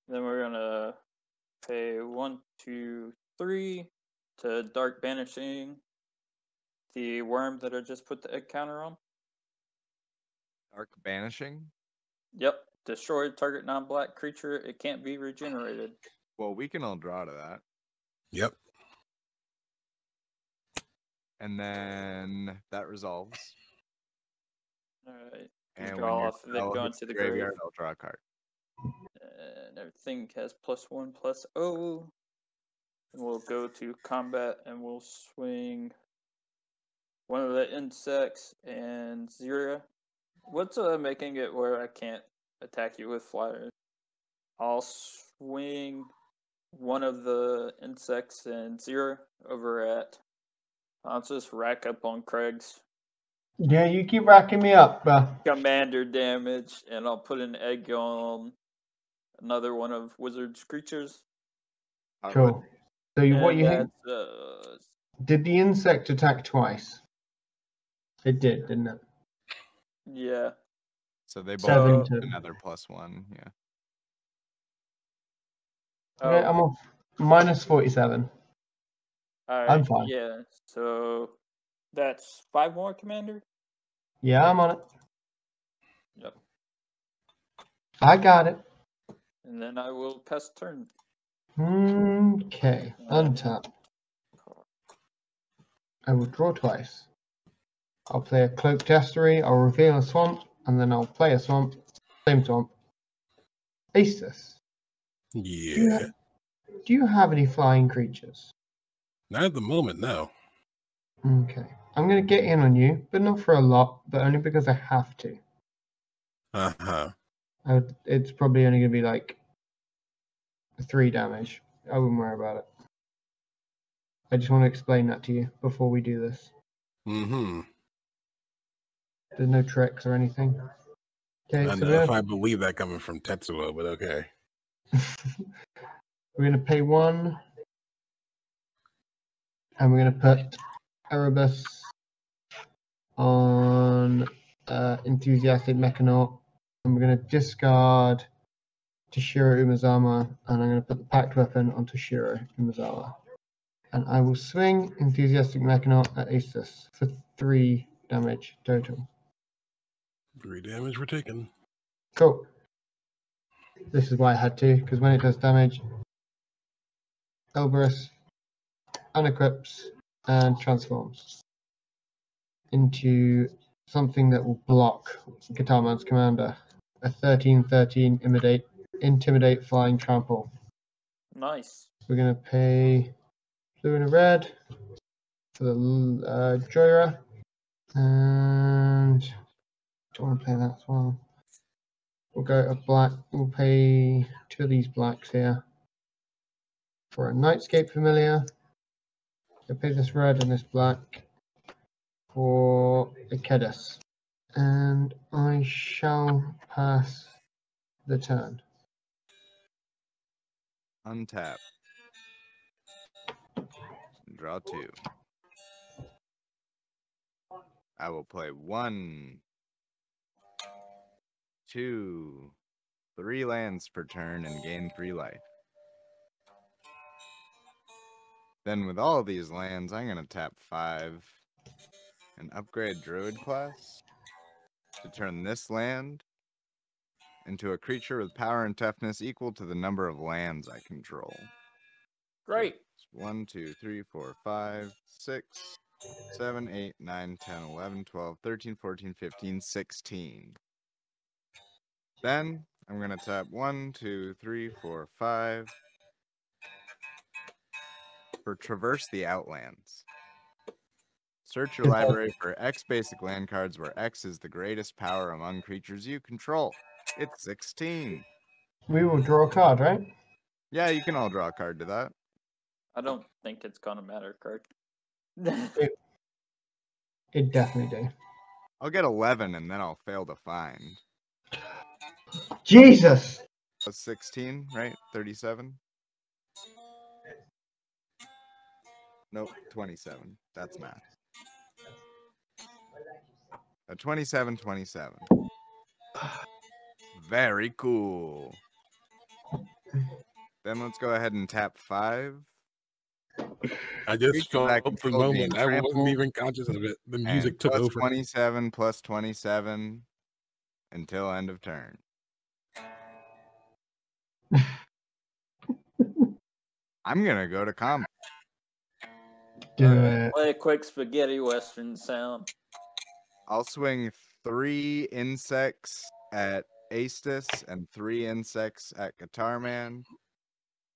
Then we're gonna pay one, two, three to dark banishing the worm that I just put the egg counter on. Dark banishing. Yep. Destroy target non-black creature. It can't be regenerated. Well, we can all draw to that, Yep. and then that resolves. All right. And when draw off of it, go into the grave. graveyard, I'll draw a card. And everything has plus one, plus O. And we'll go to combat and we'll swing one of the insects and Xira. What's uh, making it where I can't attack you with flyers? I'll swing one of the insects and Xira over at. I'll just rack up on Craig's Yeah, you keep racking me up, bruh. commander damage, and I'll put an egg on another one of Wizard's creatures. Cool. So you, what you think? uh, Did the insect attack twice? It did, didn't it? yeah. So they both Seven to- another plus one. Yeah. Oh. Okay, Oh, I'm off. Minus 47. alright, I'm fine. Yeah, so that's five more, Commander. Yeah, I'm on it. Yep. I got it. And then I will pass turn. Okay, untap. I will draw twice. I'll play a cloak testery, I'll reveal a swamp, and then I'll play a swamp. Same swamp. Aestus, Yeah. do you have any flying creatures? Not at the moment, no. Okay. I'm gonna get in on you, but not for a lot, but only because I have to. Uh huh. Would, it's probably only gonna be like three damage. I wouldn't worry about it. I just want to explain that to you before we do this. Mm hmm. There's no tricks or anything. Okay, I so know if I believe that coming from Tetsuo, but okay. we're gonna pay one, and we're gonna put Erebus on uh, enthusiastic mechanaut, and we're gonna discard Toshiro Umezawa, and I'm gonna put the Pact Weapon on Toshiro Umezawa. And I will swing enthusiastic mechanaut at Aestus for three damage total. Three damage we're taking. Cool. This is why I had to, because when it does damage, Elberus unequips and transforms into something that will block Guitar Man's commander. A 13-13 intimidate, intimidate flying trample. Nice. We're gonna pay blue and a red, for the uh, Jhoira. And do you want to play that as well? We'll go to black. We'll pay two of these blacks here for a Nightscape Familiar. We'll pay this red and this black for a Kedis. And I shall pass the turn. Untap. Draw two. I will play one, two, three lands per turn and gain three life. Then with all of these lands, I'm going to tap five and upgrade Druid class to turn this land into a creature with power and toughness equal to the number of lands I control. Great. One, two, three, four, five, six, seven, eight, nine, 10, 11, 12, 13, 14, 15, 16. Then I'm going to tap one, two, three, four, five for Traverse the Outlands. Search your library for X basic land cards where X is the greatest power among creatures you control. It's 16. We will draw a card, right? Yeah, you can all draw a card to that. I don't think it's gonna matter, Kurt. It definitely do. I'll get 11 and then I'll fail to find. Jesus! That's 16, right? 37? Nope, 27. That's math. A 27, 27. Very cool. Then let's go ahead and tap five. I just Creature felt that for a moment. I wasn't even conscious of it. The and music took plus over. 27 plus 27 until end of turn. I'm gonna go to combat. Do Alright, it. Play a quick spaghetti western sound. I'll swing three insects at Aestus and three insects at Guitar Man,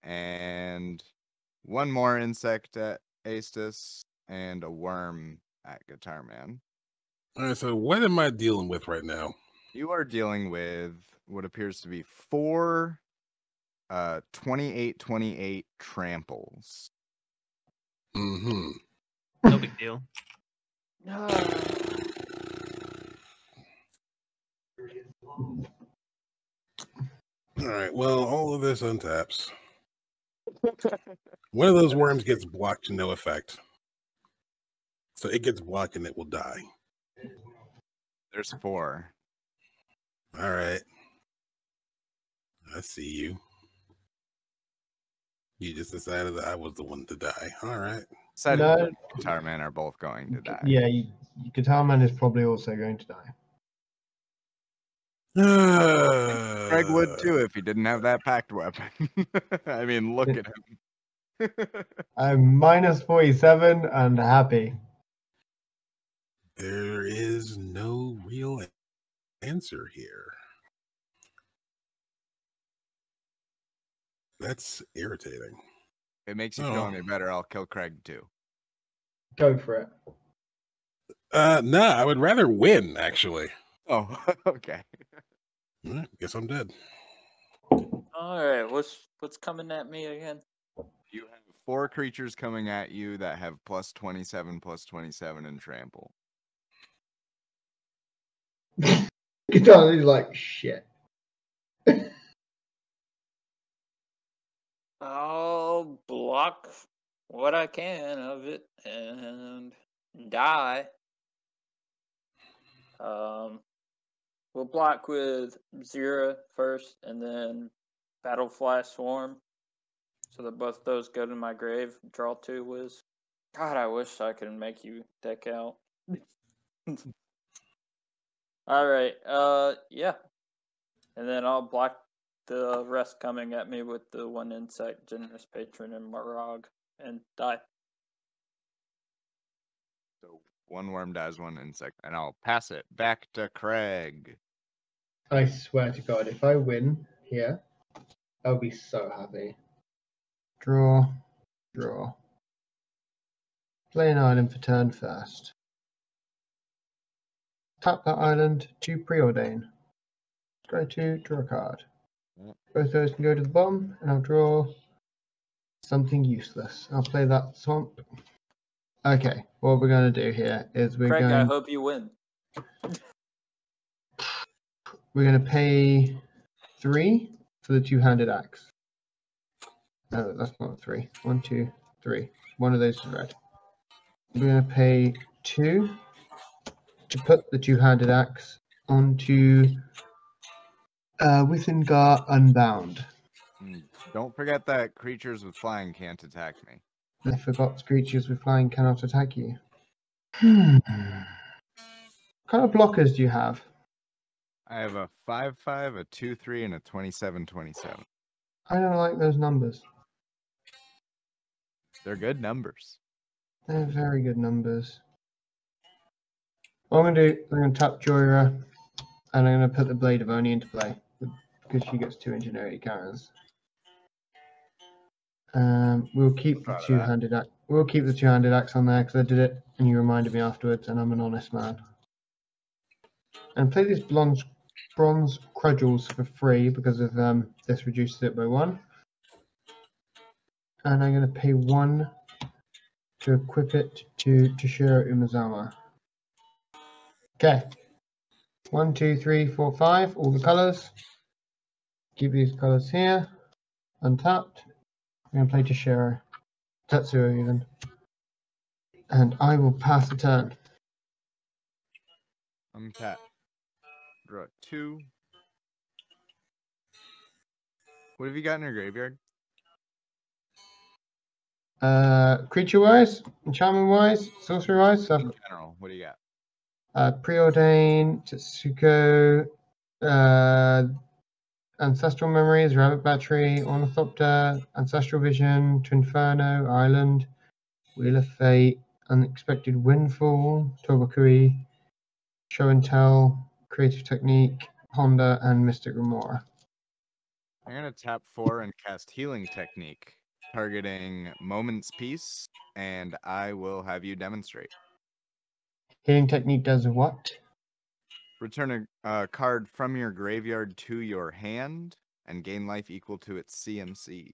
and one more insect at Aestus and a worm at Guitar Man. All right, so what am I dealing with right now? You are dealing with what appears to be four uh 28 28 tramples. Mm-hmm. No big deal. All right. Well, all of this untaps. One of those worms gets blocked to no effect. So it gets blocked and it will die. There's four. All right. I see you. You just decided that I was the one to die. All right. Side No. Guitar Man are both going to die. Yeah, you, Guitar Man is probably also going to die. Craig would Uh, too if he didn't have that Pact Weapon. I mean, look at him. I'm minus 47 and happy. There is no real answer here. That's irritating. It makes you Oh. feel any better. I'll kill Craig too. Go for it. Uh, no, I would rather win, actually. Oh, okay. All right, guess I'm dead. All right, what's what's coming at me again? You have four creatures coming at you that have plus 27, plus 27 and trample. Guitar Man is like, shit. I'll block what I can of it and die. Um, we'll block with Xira first, and then Battlefly Swarm, so that both those go to my grave. Draw two Wiz. God, I wish I could make you deck out. All right. Uh, yeah. And then I'll block the rest coming at me with the one insect, generous patron, and Marag, and die. So one worm dies, one insect, and I'll pass it back to Craig. I swear to God, if I win here, I'll be so happy. Draw, draw. Play an island for turn first. Tap that island to preordain. Go to draw a card. Both those can go to the bottom, and I'll draw something useless. I'll play that swamp. Okay, what we're going to do here is we're Craig, I hope you win. we're going to pay three for the two-handed axe. No, that's not three. One, two, three. One of those is red. We're going to pay two to put the two-handed axe onto uh, Withengar Unbound. Mm, Don't forget that creatures with flying can't attack me. I forgot creatures with flying cannot attack you. Hmm. What kind of blockers do you have? I have a 5 5, a 2 3, and a 27 27. I don't like those numbers. They're good numbers. They're very good numbers. What I'm gonna do, I'm gonna tap Jhoira, and I'm gonna put the Blade of Oni into play because she gets two engineering counters. Um, we'll keep the Proud of that. two-handed axe. We'll keep the two-handed axe on there because I did it, and you reminded me afterwards, and I'm an honest man. And play these bronze bronze cudgels for free because of um, this reduces it by one. And I'm gonna pay one to equip it to Toshiro Umezawa. Okay. One, two, three, four, five, all the colors. Keep these colors here. Untapped. I'm gonna play Toshiro. Tetsuo even. And I will pass the turn. Untap. Draw two. What have you got in your graveyard? Uh creature wise, enchantment wise, sorcery wise, so In general, what do you got? uh, Preordain, Tetsuko, uh, Ancestral Memories, Rabbit Battery, Ornithopter, Ancestral Vision, Twinferno, Island, Wheel of Fate, Unexpected Windfall, Tobakui, Show and Tell, Creative Technique, Honda, and Mystic Remora. I'm gonna tap four and cast Healing Technique, targeting Moment's Peace, and I will have you demonstrate. Healing Technique does what? Return a uh, card from your graveyard to your hand and gain life equal to its CMC.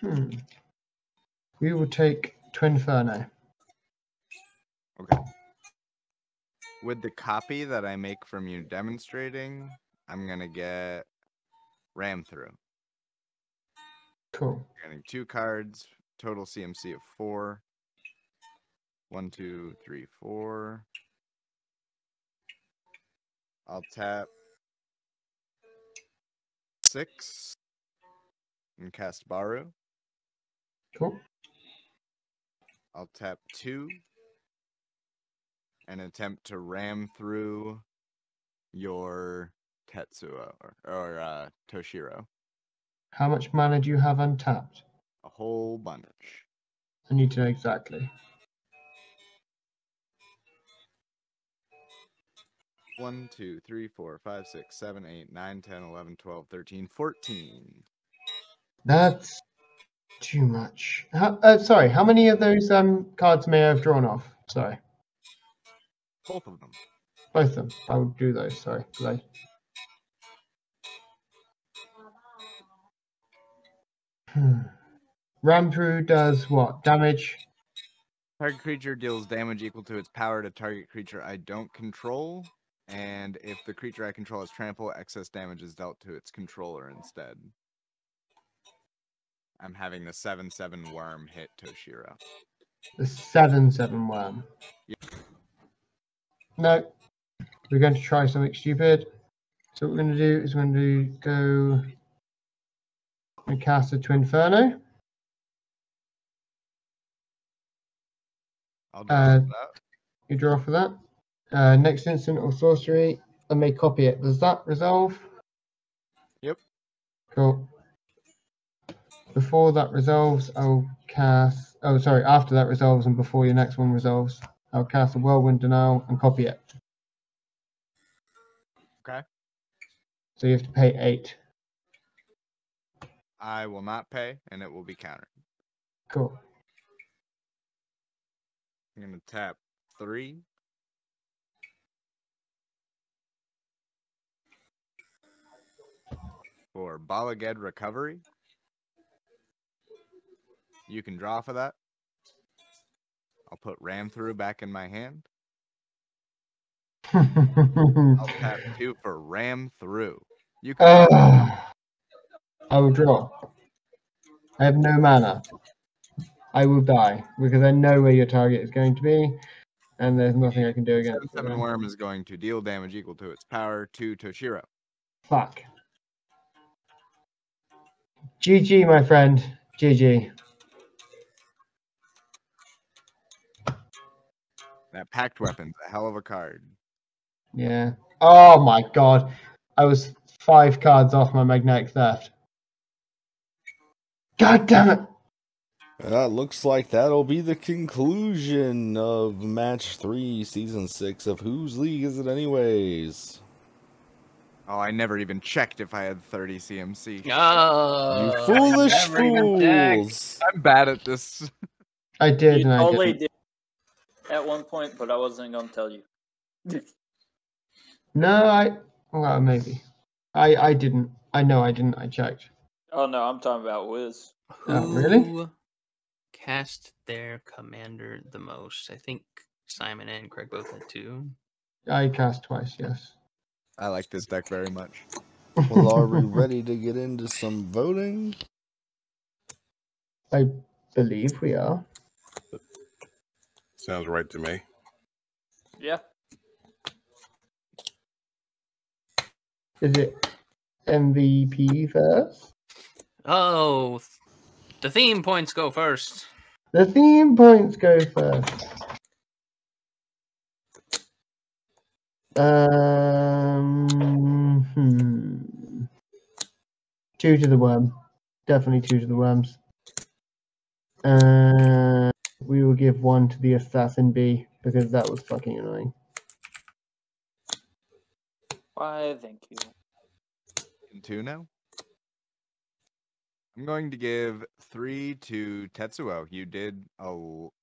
Hmm. We will take Twinferno. Okay. With the copy that I make from you demonstrating, I'm gonna get Ram through. Cool. Getting two cards, total CMC of four. One, two, three, four. I'll tap six and cast Baru. Cool. I'll tap two and attempt to ram through your Tetsuo or, or uh, Toshiro. How much mana do you have untapped? A whole bunch. I need to know exactly. One, two, three, four, five, six, seven, eight, nine, ten, eleven, twelve, thirteen, fourteen. That's too much. How, uh, sorry, how many of those um cards may I have drawn off? Sorry, Both of them. both of them. I will do those. sorry. I- Hmm. Ram through does what? Damage. Target creature deals damage equal to its power to target creature I don't control. And if the creature I control has trample, excess damage is dealt to its controller instead. I'm having the 7 7 worm hit Toshiro. The seven seven worm. Yep. No, we're going to try something stupid. So what we're going to do is we're going to go and cast a Twinferno. I'll draw Uh, for that. You draw for that. Uh, next instant or sorcery, I may copy it. Does that resolve? Yep. Cool. Before that resolves, I'll cast. Oh, sorry. After that resolves and before your next one resolves, I'll cast a whirlwind denial and copy it. Okay. So you have to pay eight. I will not pay, and it will be countered. Cool. I'm gonna tap three. For Bala Ged Recovery. You can draw for that. I'll put Ram Through back in my hand. I'll tap two for Ram Through. You can Ah, I will draw. I have no mana. I will die because I know where your target is going to be, and there's nothing I can do against Seven it. seven worm is going to deal damage equal to its power to Toshiro. Fuck. GG, my friend. GG. That Pact Weapon's a hell of a card. Yeah. Oh my god. I was five cards off my magnetic theft. God damn it. That looks like that'll be the conclusion of match three, season six of Whose League Is It Anyways? Oh, I never even checked if I had 30 CMC. Oh, you foolish never even checked. fools! I'm bad at this. I did, You and I totally didn't. did at one point, but I wasn't gonna tell you. No, I. Well, maybe. I I didn't. I know I didn't. I checked. oh no, I'm talking about Wiz. Oh, really? Who Cast their commander the most. I think Simon and Craig both had two. I cast twice. Yes. I like this deck very much. Well, are we ready to get into some voting? I believe we are. Sounds right to me. Yeah. Is it MVP first? Oh, the theme points go first. The theme points go first. Um, Two to the worm. Definitely two to the worms. Uh, we will give one to the assassin bee because that was fucking annoying. Why? Thank you. In two now. I'm going to give three to Tetsuo. You did a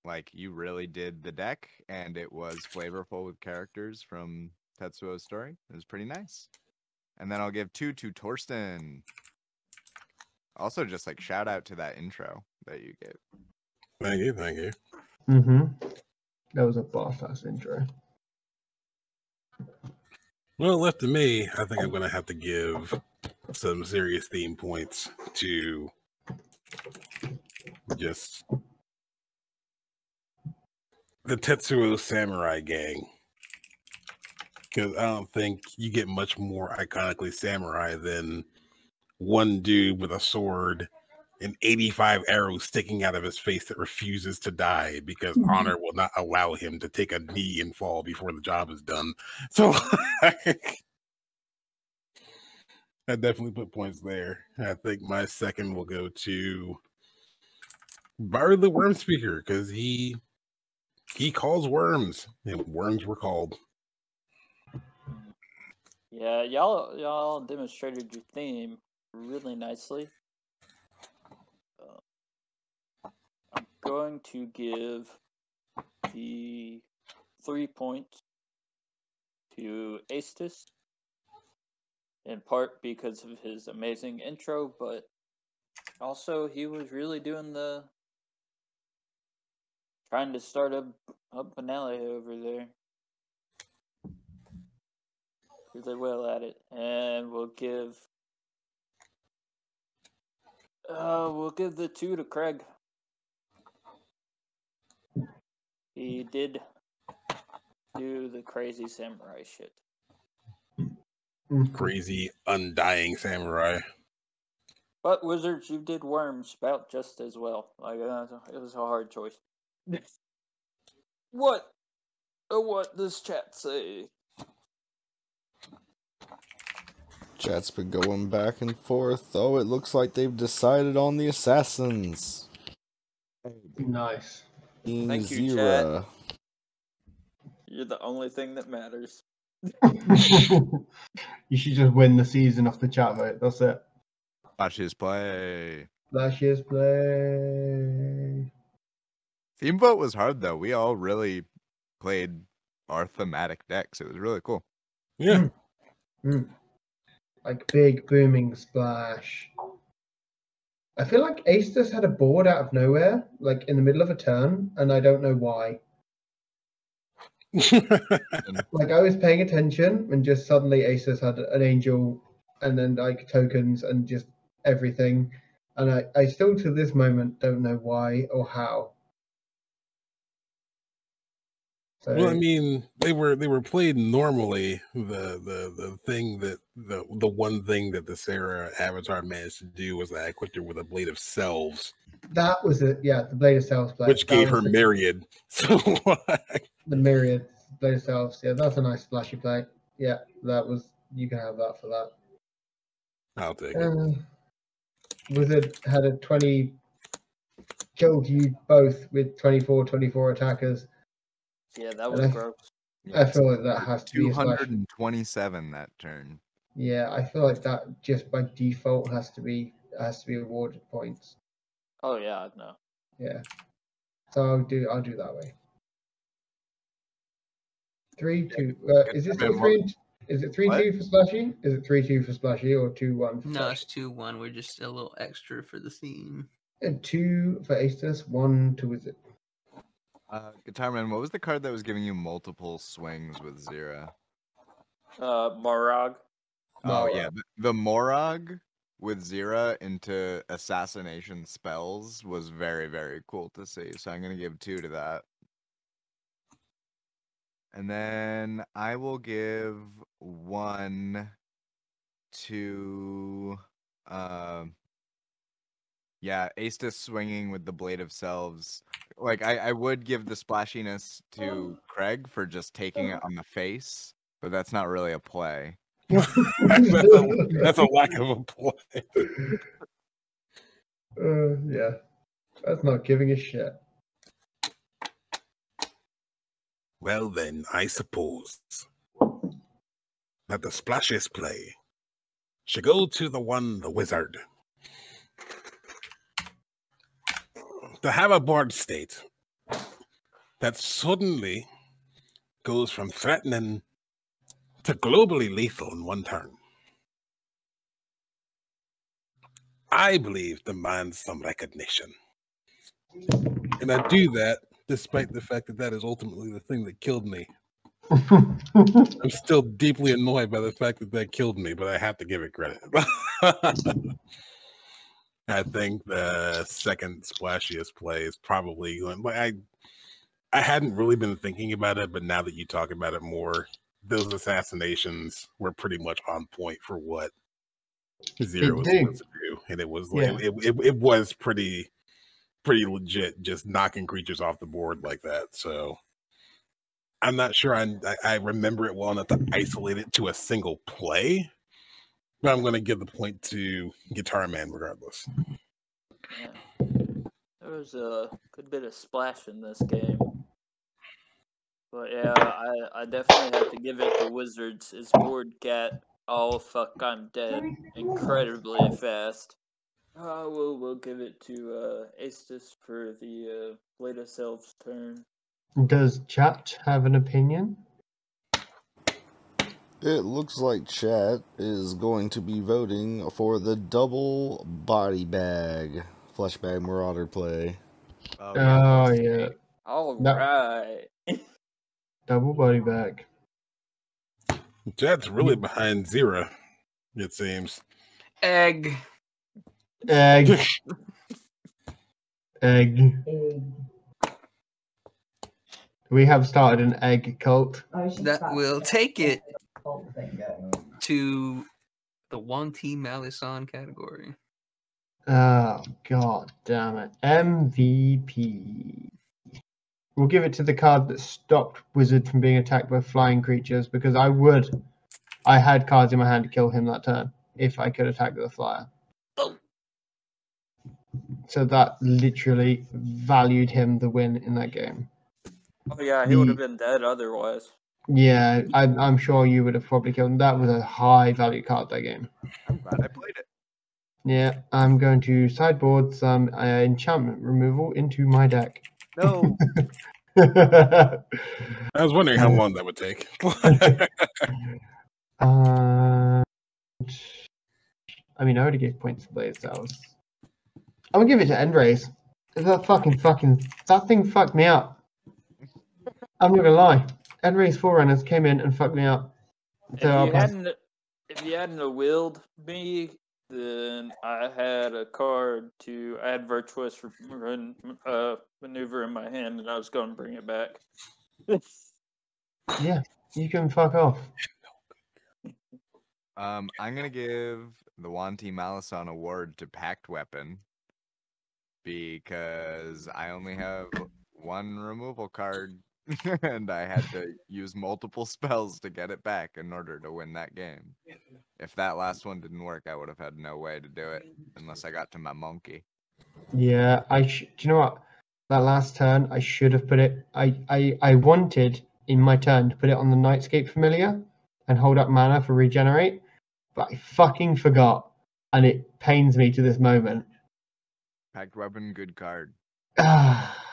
like you really did the deck, and it was flavorful with characters from Tetsuo's story. It was pretty nice. And then I'll give two to Torsten. Also, just like shout out to that intro that you gave. Thank you, thank you. Mm-hmm. That was a boss ass intro. Well, left to me, I think I'm going to have to give some serious theme points to just the Tetsuo Samurai Gang. Because I don't think you get much more iconically samurai than one dude with a sword and 85 arrows sticking out of his face that refuses to die because mm-hmm. honor will not allow him to take a knee and fall before the job is done. So I definitely put points there. I think my second will go to Byron the Worm Speaker because he he calls worms and worms were called. Yeah, y'all y'all demonstrated your theme really nicely. Uh, I'm going to give the three points to Aestus, in part because of his amazing intro, but also he was really doing the trying to start a a finale over there really well at it, and we'll give uh we'll give the two to Craig. He did do the crazy samurai shit. Crazy undying samurai. But wizards, you did worms about just as well. Like uh, it was a hard choice. what? Uh, what does chat say? Chat's been going back and forth. Oh, it looks like they've decided on the assassins. Nice. Team Thank you, Xira. You're the only thing that matters. you should just win the season off the chat vote. That's it. Watch his play. Flashes play. Team vote was hard though. We all really played our thematic decks. It was really cool. Yeah. Mm. Mm. Like big booming splash. I feel like just had a board out of nowhere, like in the middle of a turn, and I don't know why. Like I was paying attention, and just suddenly Aestus had an angel, and then like tokens and just everything, and I, I still to this moment don't know why or how. Well, I mean, they were they were played normally. The the the thing that the the one thing that the Serra Avatar managed to do was that I equipped her with a blade of selves, that was it. Yeah, the blade of selves play. which That gave her the, myriad. So the myriad blade of selves. Yeah, that's a nice splashy play. Yeah, that was you can have that for that. I'll take it. Uh, Wizard had a 20 killed you both with 24 24 attackers. Yeah, that was Uh, gross. I feel like that has to be 227 that turn. Yeah, I feel like that just by default has to be has to be awarded points. Oh yeah, no. Yeah. So I'll do I'll do that way. Three two. Uh, is it still three? Is it three What? two for splashy? Is it three two for splashy or two one? For No, splashy? it's two one. We're just a little extra for the theme. And two for Aestus, one to Wizard. Uh, Guitar Man, what was the card that was giving you multiple swings with Xira? Uh, Moraug. Oh yeah, the, the Moraug with Xira into assassination spells was very very cool to see. So I'm gonna give two to that. And then I will give one to um yeah, Aestus swinging with the blade of selves. Like I, I would give the splashiness to Craig for just taking it on the face, but that's not really a play. that's, a, that's a lack of a play. Uh, yeah, that's not giving a shit. Well, then, I suppose that the splashiest play should go to the one, the wizard. To have a board state that suddenly goes from threatening to globally lethal in one turn. I believe demands some recognition. And I do that despite the fact that that is ultimately the thing that killed me. I'm still deeply annoyed by the fact that that killed me, but I have to give it credit. I think the second splashiest play is probably going. But I, I hadn't really been thinking about it, but now that you talk about it more, those assassinations were pretty much on point for what Xira was supposed to do, and it was like Yeah. it, it, it was pretty, pretty legit, just knocking creatures off the board like that. So. I'm not sure I I remember it well enough to isolate it to a single play, but I'm going to give the point to Guitar Man regardless. Yeah. There was a good bit of splash in this game. But yeah, I, I definitely have to give it to Wizards. His board cat, oh fuck, I'm dead, incredibly fast. Uh, we'll, we'll give it to uh, Aestus for the uh, Blade of Selves turn. Does chat have an opinion? It looks like chat is going to be voting for the double body bag Fleshbag Marauder play. Oh, Oh yeah, All No. right. double body bag. Jed's really behind Xira, it seems. Egg. Egg. Egg. We have started an egg cult. That will take it to the one team Malison category. Oh god damn it. MVP. We'll give it to the card that stopped Wizard from being attacked by flying creatures because I would I had cards in my hand to kill him that turn if I could attack with a flyer. Oh. So that literally valued him the win in that game. Oh yeah, he would have been dead otherwise. Yeah, I, I'm sure you would have probably killed him. That was a high value card that game. I'm glad I played it. Yeah, I'm going to sideboard some uh, enchantment removal into my deck. No. I was wondering how long that would take. Uh, I mean, I already gave points to Blaze. That was. I'm gonna give it to Endrace. That fucking fucking that thing fucked me up. I'm not gonna lie. Endrace Forerunners came in and fucked me up. If So I'll you hadn't, if you hadn't have willed me, then I had a card to add virtuous run, uh, maneuver in my hand, and I was going to bring it back. yeah, you can fuck off. Um, I'm gonna give the Wanty Malison award to Pact Weapon because I only have one removal card and I had to use multiple spells to get it back in order to win that game. If that last one didn't work, I would have had no way to do it unless I got to my monkey. Yeah, I. Sh- do you know what? That last turn, I should have put it. I, I, I wanted in my turn to put it on the Nightscape Familiar and hold up mana for regenerate, but I fucking forgot, and it pains me to this moment. Pact Weapon, good card.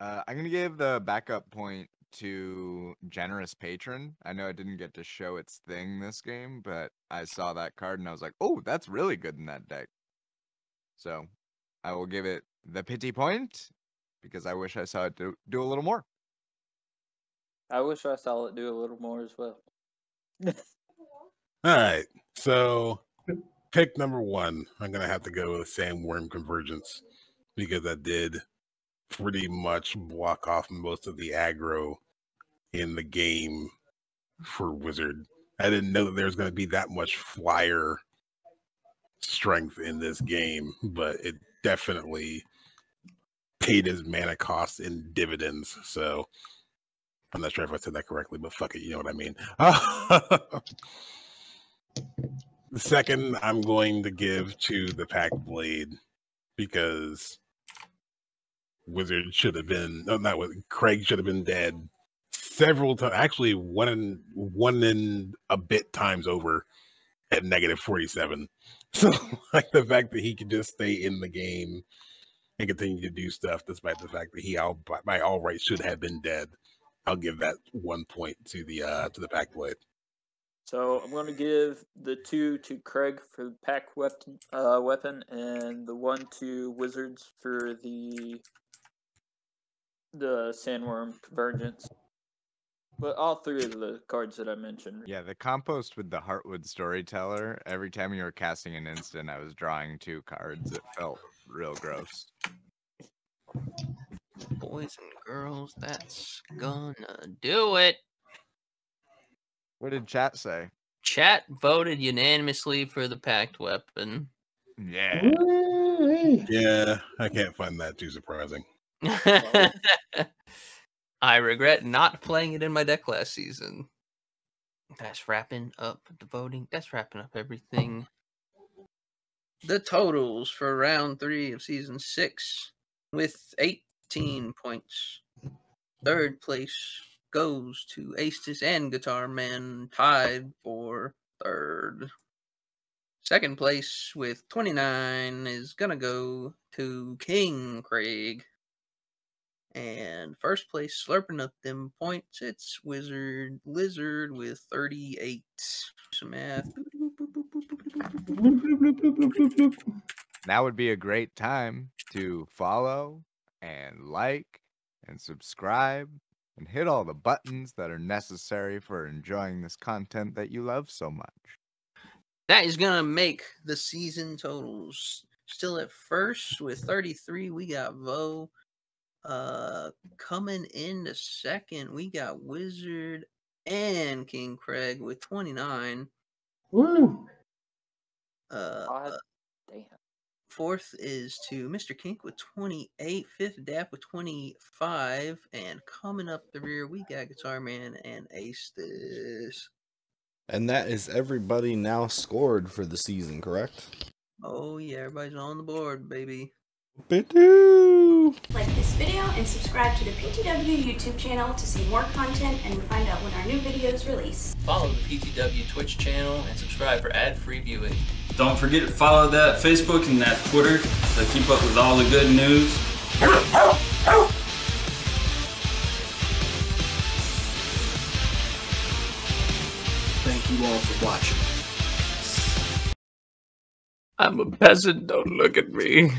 Uh, I'm gonna give the backup point to Generous Patron. I know I didn't get to show its thing this game, but I saw that card and I was like, "Oh, that's really good in that deck." So, I will give it the pity point because I wish I saw it do, do a little more. I wish I saw it do a little more as well. All right. So pick number one. I'm gonna have to go with Sandwurm Convergence because I did pretty much block off most of the aggro in the game for Wizard. I didn't know that there was gonna be that much flyer strength in this game, but it definitely paid his mana cost in dividends. So I'm not sure if I said that correctly, but fuck it, you know what I mean. the second I'm going to give to the Pack Blade because Wizard should have been no, not with Craig should have been dead several times. Actually, one in one in a bit times over at negative 47. So like the fact that he could just stay in the game and continue to do stuff despite the fact that he all by, by all rights should have been dead. I'll give that one point to the uh to the Pack Blade. So I'm going to give the two to Craig for the Pact Weapon, uh, weapon, and the one to Wizards for the the Sandwurm Convergence. But all three of the cards that I mentioned. Yeah, the compost with the Heartwood Storyteller. Every time you were casting an instant, I was drawing two cards. It felt real gross. Boys and girls, that's gonna do it. What did chat say? Chat voted unanimously for the Pact Weapon. Yeah. woo-wee. Yeah, I can't find that too surprising. I regret not playing it in my deck last season. That's wrapping up the voting. That's wrapping up everything. The totals for round three of season six with 18 points. Third place goes to Aestus and Guitar Man, tied for third. Second place with 29 is gonna go to King Craig. And first place, slurping up them points, it's Wizard Lizard with 38. Some math. Now would be a great time to follow and like and subscribe and hit all the buttons that are necessary for enjoying this content that you love so much. That is gonna make the season totals still at first with 33. We got Vo. Uh coming in the second, we got Wizard and King Craig with 29. Woo. Uh, God damn. Fourth is to Mr. Kink with 28. Fifth, Dap with 25. And coming up the rear, we got Guitar Man and Aestus. And that is everybody now scored for the season, correct? Oh, yeah, everybody's on the board, baby. Like this video and subscribe to the PTW YouTube channel to see more content and find out when our new videos release. Follow the PTW Twitch channel and subscribe for ad-free viewing. Don't forget to follow that Facebook and that Twitter to keep up with all the good news. Thank you all for watching. I'm a peasant, don't look at me.